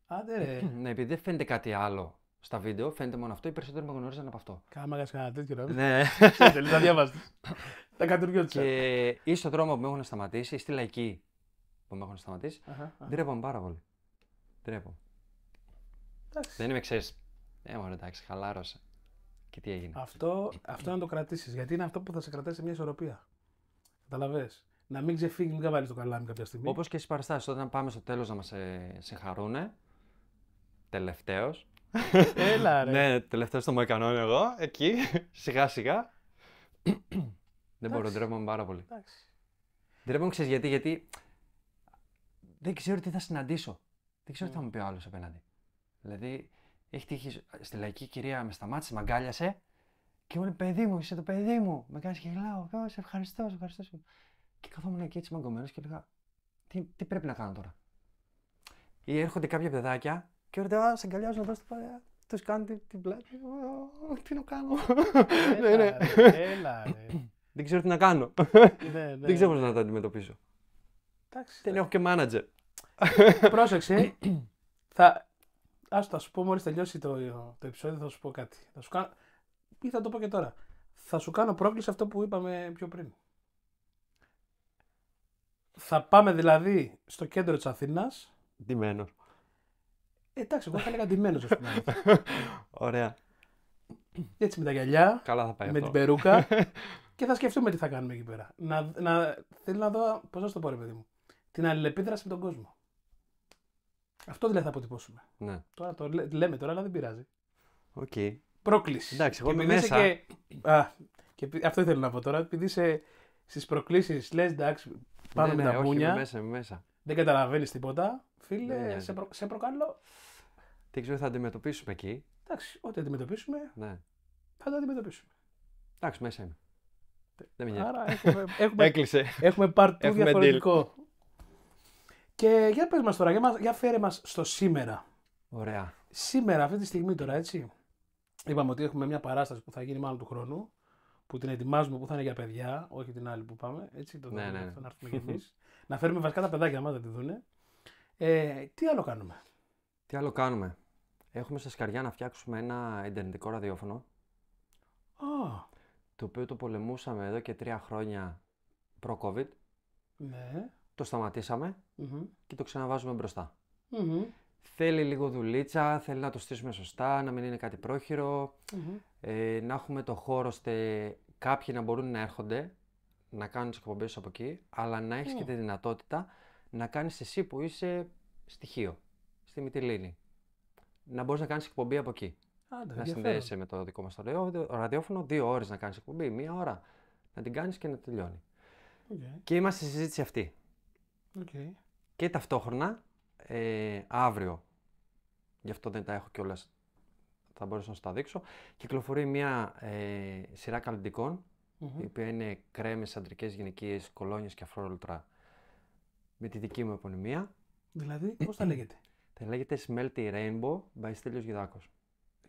Άντε ρε. <clears throat> ναι, επειδή δεν φαίνεται κάτι άλλο στα βίντεο, φαίνεται μόνο αυτό, οι περισσότεροι με γνωρίζαν από αυτό. Κάμα κάνεις κανένα τέτοιο ρε. ναι. Τελείως αδιάβαστος. <laughs> Τα κατουριώτησα. και ή στον δρόμο που με έχουν σταματήσει, ή στη λαϊκή που με έχουν σταματήσει, Αχα, αχα. ντρέπομαι πάρα πολύ. Ντρέπομαι. Εντάξει. Δεν είμαι ξέρεις. Ε, μωρέ, εντάξει, χαλάρωσε. Και τι έγινε. Αυτό, αυτό να το κρατήσεις, γιατί είναι αυτό που θα σε κρατάει σε μια ισορροπία. Καταλαβες. Να μην ξεφύγει, μην καβάλεις το καλάμι κάποια στιγμή. Όπως και στις παραστάσεις, όταν πάμε στο τέλος να μας ε, συγχαρούνε, τελευταίος, Έλα ρε. Ναι, τελευταίος το Μοϊκανόν εγώ, εκεί, σιγά σιγά. Δεν μπορώ, Εντάξει. ντρέπομαι πάρα πολύ. Εντάξει. Ντρέπομαι, ξέρεις γιατί, γιατί δεν ξέρω τι θα συναντήσω. Δεν ξέρω τι Ναι. θα μου πει ο άλλος απέναντι. Δηλαδή, έχει τύχει στη λαϊκή κυρία, με σταμάτησε, με αγκάλιασε και μου λέει παιδί μου, είσαι το παιδί μου. Με κάνει και γελάω. «Ω, σε ευχαριστώ, σε ευχαριστώ. Και καθόμουν εκεί έτσι μαγκωμένος και έλεγα, τι, τι πρέπει να κάνω τώρα. Ή έρχονται κάποια παιδάκια και έρχονται, Α, σε αγκαλιάζουν εδώ στην παρέα. Τους κάνουν την, την πλάτη. «Ω, Τι να κάνω. ναι, Έλα, ναι. ρε. Έλα ρε. Δεν ξέρω τι να κάνω. Ναι, ναι. Δεν ξέρω πώς να τα αντιμετωπίσω. Εντάξει. Δεν έχω και manager. Πρόσεξε. <coughs> θα... Ας το, θα σου πω μόλις τελειώσει το, το επεισόδιο, θα σου πω κάτι. Θα σου κάνω... Ή θα το πω και τώρα. Θα σου κάνω πρόκληση αυτό που είπαμε πιο πριν. Θα πάμε δηλαδή στο κέντρο της Αθήνας. Ντυμένος. Ε, εντάξει, εγώ θα έλεγα ντυμένος, ας πούμε. <laughs> Ωραία. Έτσι με τα γυαλιά, Καλά θα πάει με αυτό. την περούκα <laughs> και θα σκεφτούμε τι θα κάνουμε εκεί πέρα. Να, να, θέλω να δω, πώς να σου το πω ρε παιδί μου, την αλληλεπίδραση με τον κόσμο. Αυτό δηλαδή θα αποτυπώσουμε. Ναι. Τώρα το λέ- λέμε τώρα, αλλά δεν πειράζει. Οκ. Πρόκληση. Εντάξει, εγώ Και είμαι επειδή είσαι μέσα. Και... Α, και επει- αυτό ήθελα να πω τώρα. Επειδή είσαι στις προκλήσεις, λες εντάξει, πάμε ναι, με ναι, τα όχι, μπούνια, είμαι μέσα, είμαι μέσα. δεν καταλαβαίνεις τίποτα. Δεν Φίλε, νοιάζει. σε, προ... σε προκαλώ. Τι ξέρω θα αντιμετωπίσουμε εκεί. Εντάξει, ό,τι αντιμετωπίσουμε, Ναι. θα το αντιμετωπίσουμε. Εντάξει, μέσα είμαι. Δεν με νοιάζει. Άρα έχουμε, έχουμε, Έκλεισε. έχουμε part 2 Έχουμε διαφορετικό. Και για πες μας τώρα, για, μας, για φέρε μας στο σήμερα. Ωραία. Σήμερα, αυτή τη στιγμή τώρα, έτσι. Είπαμε ότι έχουμε μια παράσταση που θα γίνει μάλλον του χρόνου. Που την ετοιμάζουμε που θα είναι για παιδιά, όχι την άλλη που πάμε. Έτσι, το Ναι, δούμε ναι, αυτό, ναι. να έρθουμε κι εμείς. <laughs> να φέρουμε βασικά τα παιδάκια μας να τη δούνε. Ε, τι άλλο κάνουμε; Τι άλλο κάνουμε; Έχουμε στα σκαριά να φτιάξουμε ένα ιντερνετικό ραδιόφωνο. Α, Το οποίο το πολεμούσαμε εδώ και τρία χρόνια προ-COVID. ναι. Το σταματήσαμε Μμμ. και το ξαναβάζουμε μπροστά. Μμμ. Θέλει λίγο δουλίτσα, θέλει να το στήσουμε σωστά, να μην είναι κάτι πρόχειρο, Μμμ. ε, να έχουμε το χώρο ώστε κάποιοι να μπορούν να έρχονται, να κάνουν τις εκπομπές από εκεί, αλλά να έχεις και τη δυνατότητα να κάνεις εσύ που είσαι στοιχείο, στη Μυτιλίνη. Να μπορείς να κάνεις εκπομπή από εκεί. Άντε, να ενδιαφέρον. συνδέεσαι με το δικό μας το ραδιό- ραδιόφωνο, δύο ώρες να κάνεις εκπομπή, μία ώρα να την κάνεις και να τελειώνει. Οκ, Και είμαστε στη συζήτηση αυτή. Οκ. Και ταυτόχρονα, ε, αύριο, γι' αυτό δεν τα έχω κιόλας, θα μπορέσω να σου τα δείξω, κυκλοφορεί μια ε, σειρά καλλυντικών, Μμμ. η οποία είναι κρέμες, αντρικές, γυναικείες, κολόνιες και αφρόλουτρα, με τη δική μου επωνυμία. Δηλαδή, πώς θα λέγεται; <clears throat> Θα λέγεται Smelty Rainbow by Στέλιος Γιδάκος.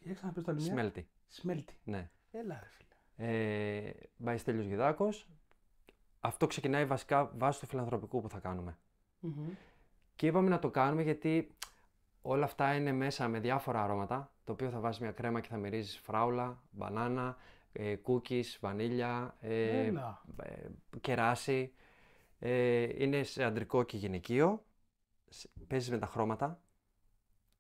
Για ξαναπες το άλλη μία. Smelty, Σμέλτη. ναι. Έλα ρε φίλε. Ε, by Στέλιος Γιδάκος. Αυτό ξεκινάει βασικά βάσει του φιλανθρωπικού που θα κάνουμε. Μμμ. Και είπαμε να το κάνουμε γιατί όλα αυτά είναι μέσα με διάφορα αρώματα, το οποίο θα βάζεις μια κρέμα και θα μυρίζεις φράουλα, μπανάνα, ε, cookies, βανίλια, ε, Έλα. ε, κεράσι. Ε, είναι σε αντρικό και γυναικείο. Σ- Παίζεις με τα χρώματα.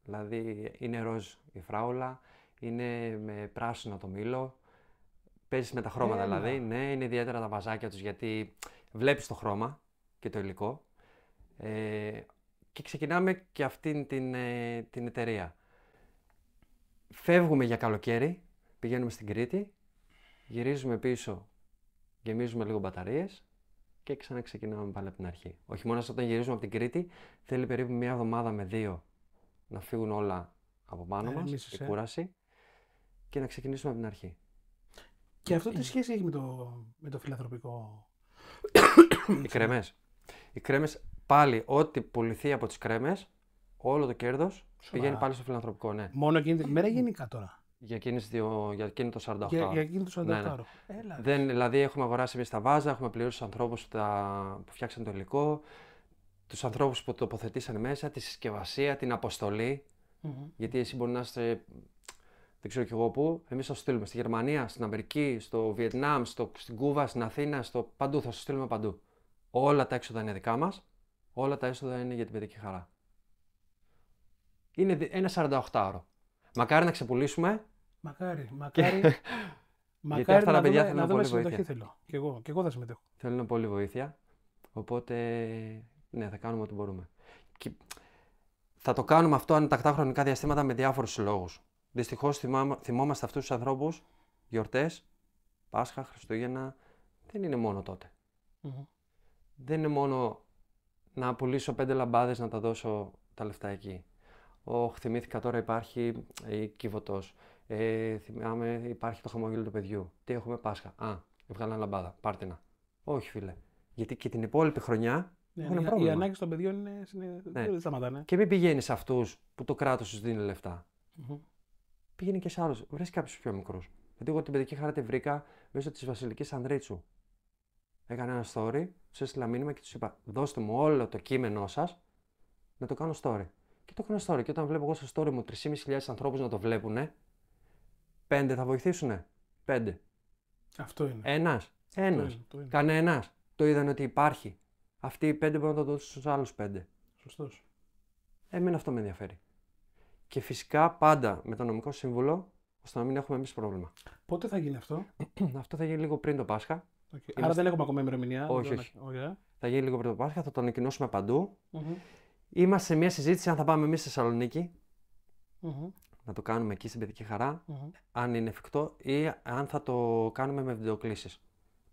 Δηλαδή είναι ροζ η φράουλα, είναι με πράσινο το μήλο. Παίζεις με τα χρώματα Έλα. δηλαδή. Ναι, είναι ιδιαίτερα τα βαζάκια τους γιατί βλέπεις το χρώμα και το υλικό. Ε, και ξεκινάμε και αυτήν την, ε, την εταιρεία. Φεύγουμε για καλοκαίρι, πηγαίνουμε στην Κρήτη, γυρίζουμε πίσω, γεμίζουμε λίγο μπαταρίες και ξαναξεκινάμε πάλι από την αρχή. Ο χειμώνας όταν γυρίζουμε από την Κρήτη θέλει περίπου μία εβδομάδα με δύο να φύγουν όλα από πάνω μας, Ηρεμήσεις, η ε. κούραση και να ξεκινήσουμε από την αρχή. Και αυτό τι σχέση έχει με το, με το φιλανθρωπικό. Οι κρέμες. Οι κρέμες πάλι ό,τι πουληθεί από τις κρέμες, όλο το κέρδος πηγαίνει πάλι στο φιλανθρωπικό, ναι. Μόνο εκείνη την ημέρα ή γενικά τώρα; Για, εκείνες δύο, για εκείνο το 48 Για, ώρα. για εκείνη το 48 Ναι, ναι. ωρο. Έλα. ρε. Δεν, δηλαδή έχουμε αγοράσει εμείς τα βάζα, έχουμε πληρώσει τους ανθρώπους που, τα- που φτιάξαν το υλικό, τους ανθρώπους που το τοποθετήσαν μέσα, τη συσκευασία, την αποστολή. Μμμ. Γιατί εσύ μπορεί να είστε, δεν ξέρω κι εγώ πού, εμείς θα σου στείλουμε στη Γερμανία, στην Αμερική, στο Βιετνάμ, στο, στην Κούβα, στην Αθήνα, στο παντού, θα σου στείλουμε παντού. Όλα τα έξοδα είναι δικά μας, όλα τα έσοδα είναι για την παιδική χαρά. Είναι δι- ένα 48ωρο. Μακάρι να ξεπουλήσουμε, Μακάρι, μακάρι. <laughs> Γιατί μακάρι αυτά τα να παιδιά δούμε, θέλουν να δούμε πολύ συμμετοχή βοήθεια. θέλω. Και εγώ, και εγώ θα συμμετέχω. Θέλουν πολύ βοήθεια. Οπότε, ναι, θα κάνουμε ό,τι μπορούμε. Και θα το κάνουμε αυτό ανατακτά χρονικά διαστήματα με διάφορους συλλόγους. Δυστυχώς θυμόμαστε αυτούς τους ανθρώπους, γιορτές, Πάσχα, Χριστούγεννα. Δεν είναι μόνο τότε. Μμμ. Δεν είναι μόνο να πουλήσω πέντε λαμπάδες να τα δώσω τα λεφτά εκεί. Ωχ, θυμήθηκα τώρα υπάρχει η Κιβωτός. Ε, θυμάμαι υπάρχει το χαμόγελο του παιδιού. Τι έχουμε Πάσχα. Α, έβγαλα λαμπάδα. Πάρτε να. Όχι φίλε. Γιατί και την υπόλοιπη χρονιά Ναι, έχουν οι- οι πρόβλημα. ανάγκε των παιδιών είναι, είναι, Ναι. δεν σταματάνε. Και μην πηγαίνεις σε αυτούς που το κράτος σου δίνει λεφτά. Μμμ. Πήγαινε και σε άλλους. Βρει κάποιου πιο μικρού. Γιατί εγώ την παιδική χαρά τη βρήκα μέσω της Βασιλικής Ανδρίτσου. Έκανα ένα story, τους έστειλα μήνυμα και τους είπα: Δώστε μου όλο το κείμενό σας να το κάνω story. Και το έκανα story. Και όταν βλέπω εγώ στο story μου 3.500 ανθρώπους να το βλέπουν, πέντε θα βοηθήσουν. Πέντε. Αυτό είναι. Ένας. Ένα. είναι, αυτό είναι. Κανένας. Το είδαν ότι υπάρχει. Αυτοί οι πέντε μπορούν να το δώσουν στους άλλους πέντε. Σωστός. Εμένα αυτό με ενδιαφέρει. Και φυσικά πάντα με το νομικό σύμβουλο, ώστε να μην έχουμε εμείς πρόβλημα. Πότε θα γίνει αυτό; <clears throat> αυτό θα γίνει λίγο πριν το Πάσχα. Okay. Άρα δεν έχουμε ακόμα ημερομηνία. Όχι, δεν όχι. το ανα- Ωραία. Θα γίνει λίγο πριν το Πάσχα, θα το ανακοινώσουμε παντού. Μμμ. Είμαστε σε μια συζήτηση αν θα πάμε εμείς στη Θεσσαλονίκη, Μμμ. να το κάνουμε εκεί στην παιδική χαρά, Μμμ. αν είναι εφικτό, ή αν θα το κάνουμε με βιντεοκλήσεις.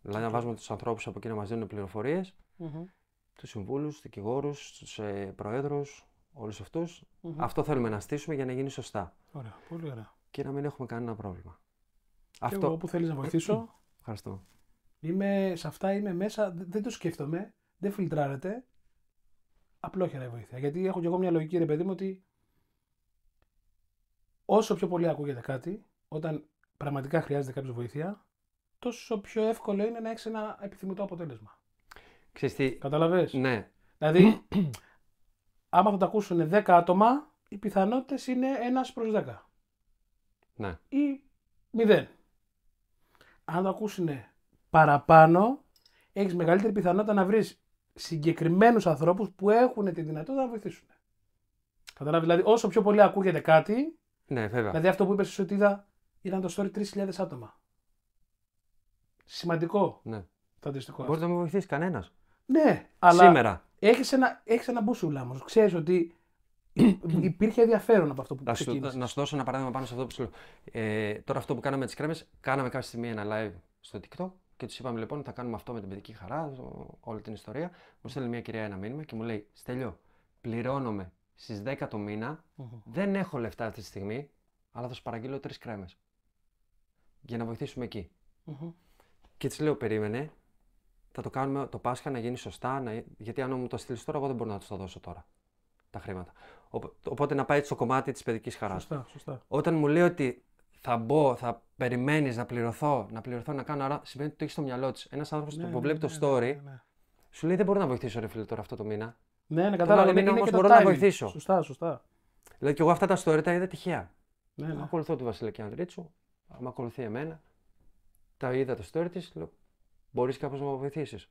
Δηλαδή να βάζουμε τους ανθρώπους από εκεί να μας δίνουν πληροφορίες, Μμμ. τους συμβούλους, τους δικηγόρους, τους ε, προέδρους, όλους αυτούς. Μμμ. Αυτό θέλουμε να στήσουμε για να γίνει σωστά Ωραία. Πολύ ωραία. και να μην έχουμε κανένα πρόβλημα. Και Αυτό. εγώ που θέλεις να βοηθήσω, Ευχαριστώ. είμαι, σε αυτά είμαι μέσα, δεν δεν το σκέφτομαι, δεν φιλτράρεται. Απλόχερα η βοήθεια. Γιατί έχω κι εγώ μια λογική, ρε παιδί μου, ότι όσο πιο πολύ ακούγεται κάτι, όταν πραγματικά χρειάζεται κάποια βοήθεια, τόσο πιο εύκολο είναι να έχεις ένα επιθυμητό αποτέλεσμα. Ξέρεις τι, Καταλαβες; ναι, Δηλαδή, <clears throat> άμα θα το ακούσουν 10 άτομα, οι πιθανότητες είναι 1 προς 10 ναι. ή 0. Αν το ακούσουν παραπάνω, έχεις μεγαλύτερη πιθανότητα να βρεις συγκεκριμένους ανθρώπους που έχουν τη δυνατότητα να βοηθήσουν. Καταλάβεις, δηλαδή, όσο πιο πολύ ακούγεται κάτι, Ναι, βέβαια. δηλαδή αυτό που είπες ότι είδα, ήταν το story 3.000 άτομα. Σημαντικό Ναι. στατιστικό. Μπορείς να με βοηθήσεις κανένας. Ναι, αλλά Σήμερα. Έχεις ένα, έχεις ένα μπούσουλα όμως. Ξέρεις ότι <clears throat> υπήρχε ενδιαφέρον από αυτό που Να σου, ξεκίνησες. να σου δώσω ένα παράδειγμα πάνω σε αυτό που σου λέω. Ε, τώρα αυτό που κάναμε με τις κρέμες, κάναμε κάποια στιγμή ένα live στο TikTok και τους είπαμε λοιπόν θα κάνουμε αυτό με την παιδική χαρά, το- όλη την ιστορία. Μου στέλνει μια κυρία ένα μήνυμα και μου λέει: Στέλιο, πληρώνομαι στις 10 το μήνα, Μμμ. δεν έχω λεφτά αυτή τη στιγμή, αλλά θα σου παραγγείλω τρεις κρέμες. Για να βοηθήσουμε εκεί. Μμμ. Και της λέω: Περίμενε, θα το κάνουμε το Πάσχα να γίνει σωστά. Να... Γιατί αν μου το στείλεις τώρα, εγώ δεν μπορώ να τους τα δώσω τώρα τα χρήματα. Οπο- Οπότε να πάει στο κομμάτι της παιδικής χαράς. Σωστά, σωστά. Όταν μου λέει ότι θα μπω, θα περιμένεις να πληρωθώ, να πληρωθώ, να κάνω, άρα σημαίνει ότι το έχεις στο μυαλό της. Ένας άνθρωπος Ναι, που ναι, βλέπει ναι, το ναι, story, ναι, ναι. σου λέει δεν μπορώ να βοηθήσω ρε φίλε τώρα αυτό το μήνα. Ναι, ναι, άλλο κατάλαβα. μήνα Είναι, είναι όμως και το μπορώ να timing. βοηθήσω. Σωστά, σωστά. Δηλαδή και εγώ αυτά τα story τα είδα τυχαία. Ναι, ναι. Ακολουθώ τη Βασιλική Ανδρίτσου, με ακολουθεί εμένα. Τα είδα το story της, λέω μπορείς κάπως να με βοηθήσεις.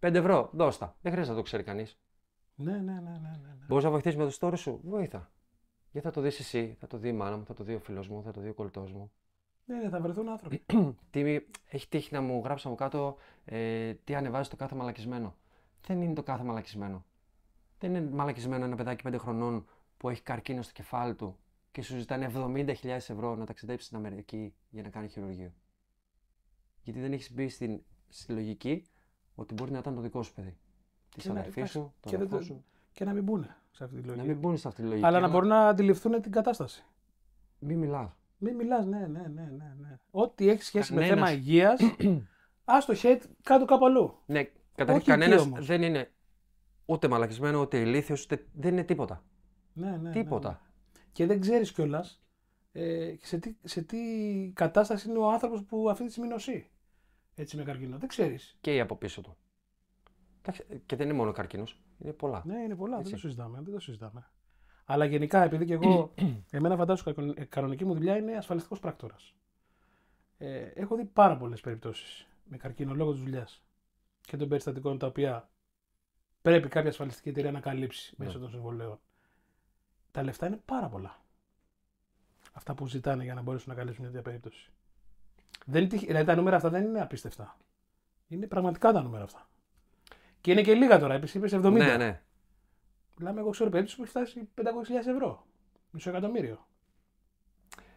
5 ευρώ, δώστα. Δεν χρειάζεται να το ξέρει κανείς. Ναι, ναι, ναι, ναι, ναι, ναι. Μπορείς να βοηθήσεις με το story σου, βοήθα. Γιατί θα το δεις εσύ, θα το δει η μάνα μου, θα το δει ο φίλος μου, θα το δει ο κολλητός μου. Ναι, ναι, θα βρεθούν άνθρωποι. <clears throat> τι, έχει τύχει να μου γράψει από κάτω ε, τι ανεβάζει το κάθε μαλακισμένο. Δεν είναι το κάθε μαλακισμένο. Δεν είναι μαλακισμένο ένα παιδάκι 5 χρονών που έχει καρκίνο στο κεφάλι του και σου ζητάνε 70.000 ευρώ να ταξιδέψεις στην Αμερική για να κάνει χειρουργείο. Γιατί δεν έχεις μπει στην, στη λογική ότι μπορεί να ήταν το δικό σου παιδί. Τη Και να- αδερφή εντάξει, σου, και τον δεν αδερφό το- σου. και να μην μπουν σε αυτή τη Να λογική. μην μπουν σε αυτή τη λογική. Αλλά να μπορούν να αντιληφθούν την κατάσταση. Μην μιλάς. Μην μιλάς, ναι, ναι, ναι, ναι, ναι. Ό,τι έχει σχέση με Κανένας. θέμα υγείας, <clears throat> ας το hate κάτω κάπου αλλού. Ναι, Όχι καταρχήν εκεί κανένας όμως. δεν είναι ούτε μαλακισμένος, ούτε ηλίθιος, ούτε δεν είναι τίποτα. Ναι, ναι, ναι, τίποτα. ναι. Και δεν ξέρεις κιόλας ε, σε, τι, σε τι κατάσταση είναι ο άνθρωπος που αυτή τη στιγμή νοσεί. Έτσι με καρκίνο. Δεν ξέρεις. και η από πίσω του. Εντάξει, Και δεν είναι μόνο καρκίνος, είναι πολλά. Ναι, είναι πολλά. Δεν Έτσι. το συζητάμε. Δεν το συζητάμε. Αλλά γενικά, επειδή και εγώ, <clears throat> εμένα φαντάζομαι κανον- ε, κανονική μου δουλειά είναι ασφαλιστικός πράκτορας. Ε, έχω δει πάρα πολλές περιπτώσεις με καρκίνο λόγω της δουλειάς και των περιστατικών τα οποία πρέπει κάποια ασφαλιστική εταιρεία να καλύψει Ναι. μέσω των συμβολέων. Τα λεφτά είναι πάρα πολλά. Αυτά που ζητάνε για να μπορέσουν να καλύψουν μια τέτοια περίπτωση. Δεν είναι, τυχ- δηλαδή τα νούμερα αυτά δεν είναι απίστευτα. Είναι πραγματικά τα νούμερα αυτά. Και είναι και λίγα τώρα, επίση είπες 70. Ναι, ναι. Μιλάμε, εγώ ξέρω περίπτωση που έχει φτάσει 500.000 ευρώ. Μισό εκατομμύριο.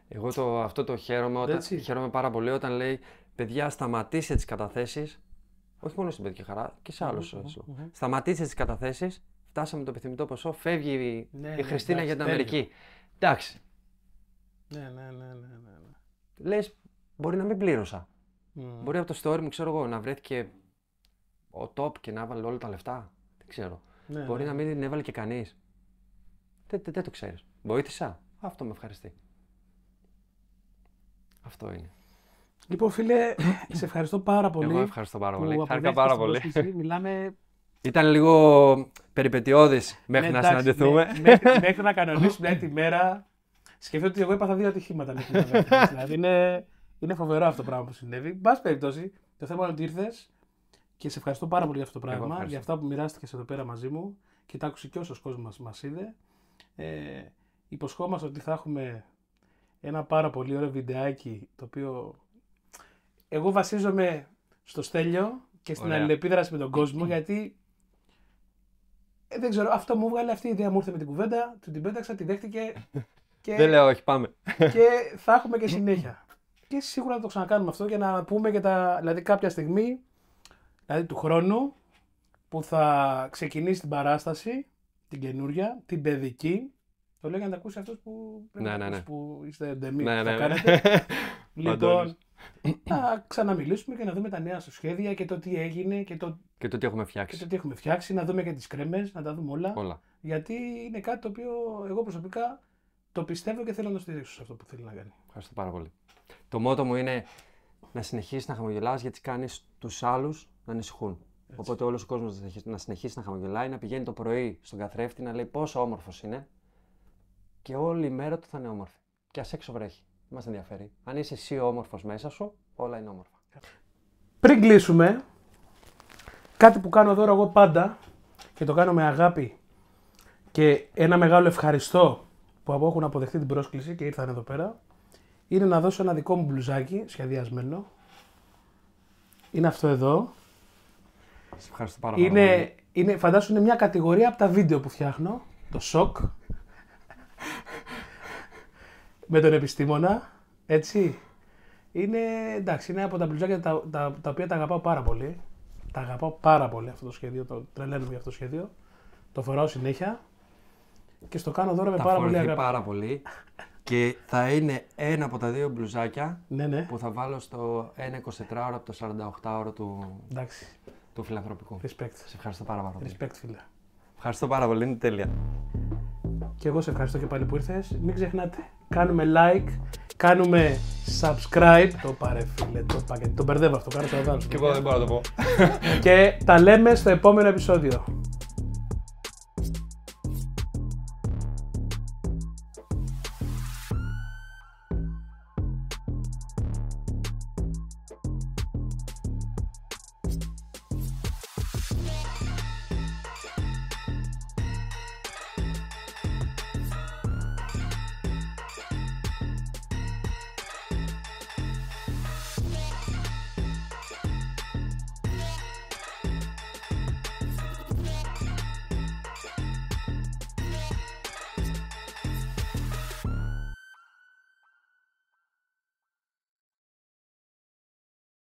Εγώ το, αυτό το χαίρομαι, όταν, Έτσι. χαίρομαι πάρα πολύ όταν λέει παιδιά σταματήστε τις καταθέσεις όχι μόνο στην παιδική χαρά και σε άλλους. mm Σταματήστε τις καταθέσεις, φτάσαμε το επιθυμητό ποσό, φεύγει η, Ναι, η ναι, Χριστίνα εντάξει, για την τέλειο. Αμερική. Εντάξει, Ναι, ναι, ναι, ναι, ναι. ναι. Λες μπορεί να μην πλήρωσα. Μμ. Μπορεί από το story μου, ξέρω εγώ, να βρέθηκε ο top και να έβαλε όλα τα λεφτά. Δεν ξέρω. Ναι, Μπορεί ναι. να μην την έβαλε και κανείς. Δεν, δεν, δεν το ξέρεις. Βοήθησα. Αυτό με ευχαριστεί. Αυτό είναι. Λοιπόν, φίλε, <coughs> σε ευχαριστώ πάρα πολύ. Εγώ ευχαριστώ πάρα που πολύ. Χάρηκα αποδέχτηκες πάρα την πολύ. πρόσκληση. <laughs> Μιλάμε Ήταν λίγο περιπετειώδης μέχρι Ναι, να εντάξει, συναντηθούμε. ναι, μέχρι, μέχρι να κανονίσουμε <laughs> μια τη μέρα. Σκεφτείτε ότι εγώ έπαθα δύο ατυχήματα. μέχρι να βρεθούμε. δηλαδή είναι, είναι φοβερό αυτό το πράγμα που συνέβη. Εν πάση περιπτώσει, το θέμα είναι ότι ήρθες και σε ευχαριστώ πάρα πολύ για αυτό το Εγώ πράγμα. ευχαριστώ. Για αυτά που μοιράστηκες εδώ πέρα μαζί μου και τα άκουσε και όσος κόσμος μας, μας είδε. Ε, υποσχόμαστε ότι θα έχουμε ένα πάρα πολύ ωραίο βιντεάκι το οποίο εγώ βασίζομαι στο Στέλιο και στην Ωραία. αλληλεπίδραση με τον κόσμο γιατί ε, δεν ξέρω, αυτό μου έβγαλε αυτή η ιδέα μου ήρθε με την κουβέντα, του την πέταξα, τη δέχτηκε και, <laughs> Δεν λέω όχι, πάμε. και θα έχουμε και συνέχεια. Και σίγουρα θα το ξανακάνουμε αυτό για να πούμε και τα. Δηλαδή, κάποια στιγμή, δηλαδή του χρόνου, που θα ξεκινήσει την παράσταση, την καινούρια, την παιδική. Το λέω για να τα ακούσει αυτός που, πρέπει Ναι, να ναι, ακούσει, που είστε ντεμή. ναι, που ναι, θα ναι. κάνετε. <laughs> λοιπόν, Αντώνης. θα ξαναμιλήσουμε και να δούμε τα νέα σου σχέδια και το τι έγινε και το, Και το τι έχουμε και φτιάξει. το τι έχουμε φτιάξει, να δούμε και τις κρέμες, να τα δούμε όλα. Όλα. Γιατί είναι κάτι το οποίο εγώ προσωπικά το πιστεύω και θέλω να το στηρίξω σε αυτό που θέλει να κάνει. Ευχαριστώ πάρα πολύ. Το μότο μου είναι να συνεχίσεις να χαμογελάς γιατί κάνεις τους άλλους να ανησυχούν. Οπότε όλος ο κόσμος να συνεχίσει- να συνεχίσει να χαμογελάει, να πηγαίνει το πρωί στον καθρέφτη να λέει πόσο όμορφος είναι και όλη η μέρα του θα είναι όμορφη. Και ας έξω βρέχει. Δεν μας ενδιαφέρει. Αν είσαι εσύ όμορφος μέσα σου, όλα είναι όμορφα. Πριν κλείσουμε, κάτι που κάνω τώρα εγώ πάντα και το κάνω με αγάπη και ένα μεγάλο ευχαριστώ που από έχουν αποδεχτεί την πρόσκληση και ήρθαν εδώ πέρα είναι να δώσω ένα δικό μου μπλουζάκι σχεδιασμένο. Είναι αυτό εδώ. Σε ευχαριστώ πάρα, πάρα πολύ. Είναι, είναι, φαντάσου είναι μια κατηγορία από τα βίντεο που φτιάχνω. Το σοκ. με τον επιστήμονα. Έτσι. Είναι, εντάξει, είναι από τα μπλουζάκια τα, τα, τα οποία τα αγαπάω πάρα πολύ. Τα αγαπάω πάρα πολύ αυτό το σχέδιο. Το τρελαίνομαι για αυτό το σχέδιο. Το φοράω συνέχεια. Και στο κάνω δώρο με Θα πάρα πολύ φορεθεί αγάπη. πάρα πολύ. Και θα είναι ένα από τα δύο μπλουζάκια Ναι, ναι. που θα βάλω στο ένα 24ωρο από το 48ωρο του, Εντάξει. του φιλανθρωπικού. Respect. Σε ευχαριστώ πάρα, πάρα πολύ. Respect, φίλε. Ευχαριστώ πάρα πολύ, είναι τέλεια. Και εγώ σε ευχαριστώ και πάλι που ήρθες. Μην ξεχνάτε, κάνουμε like, κάνουμε subscribe. Το πάρε φίλε, το πακέτο. Το μπερδεύω αυτό, κάνω σαν Και εγώ δεν μπορώ να το πω. Και τα λέμε στο επόμενο επεισόδιο.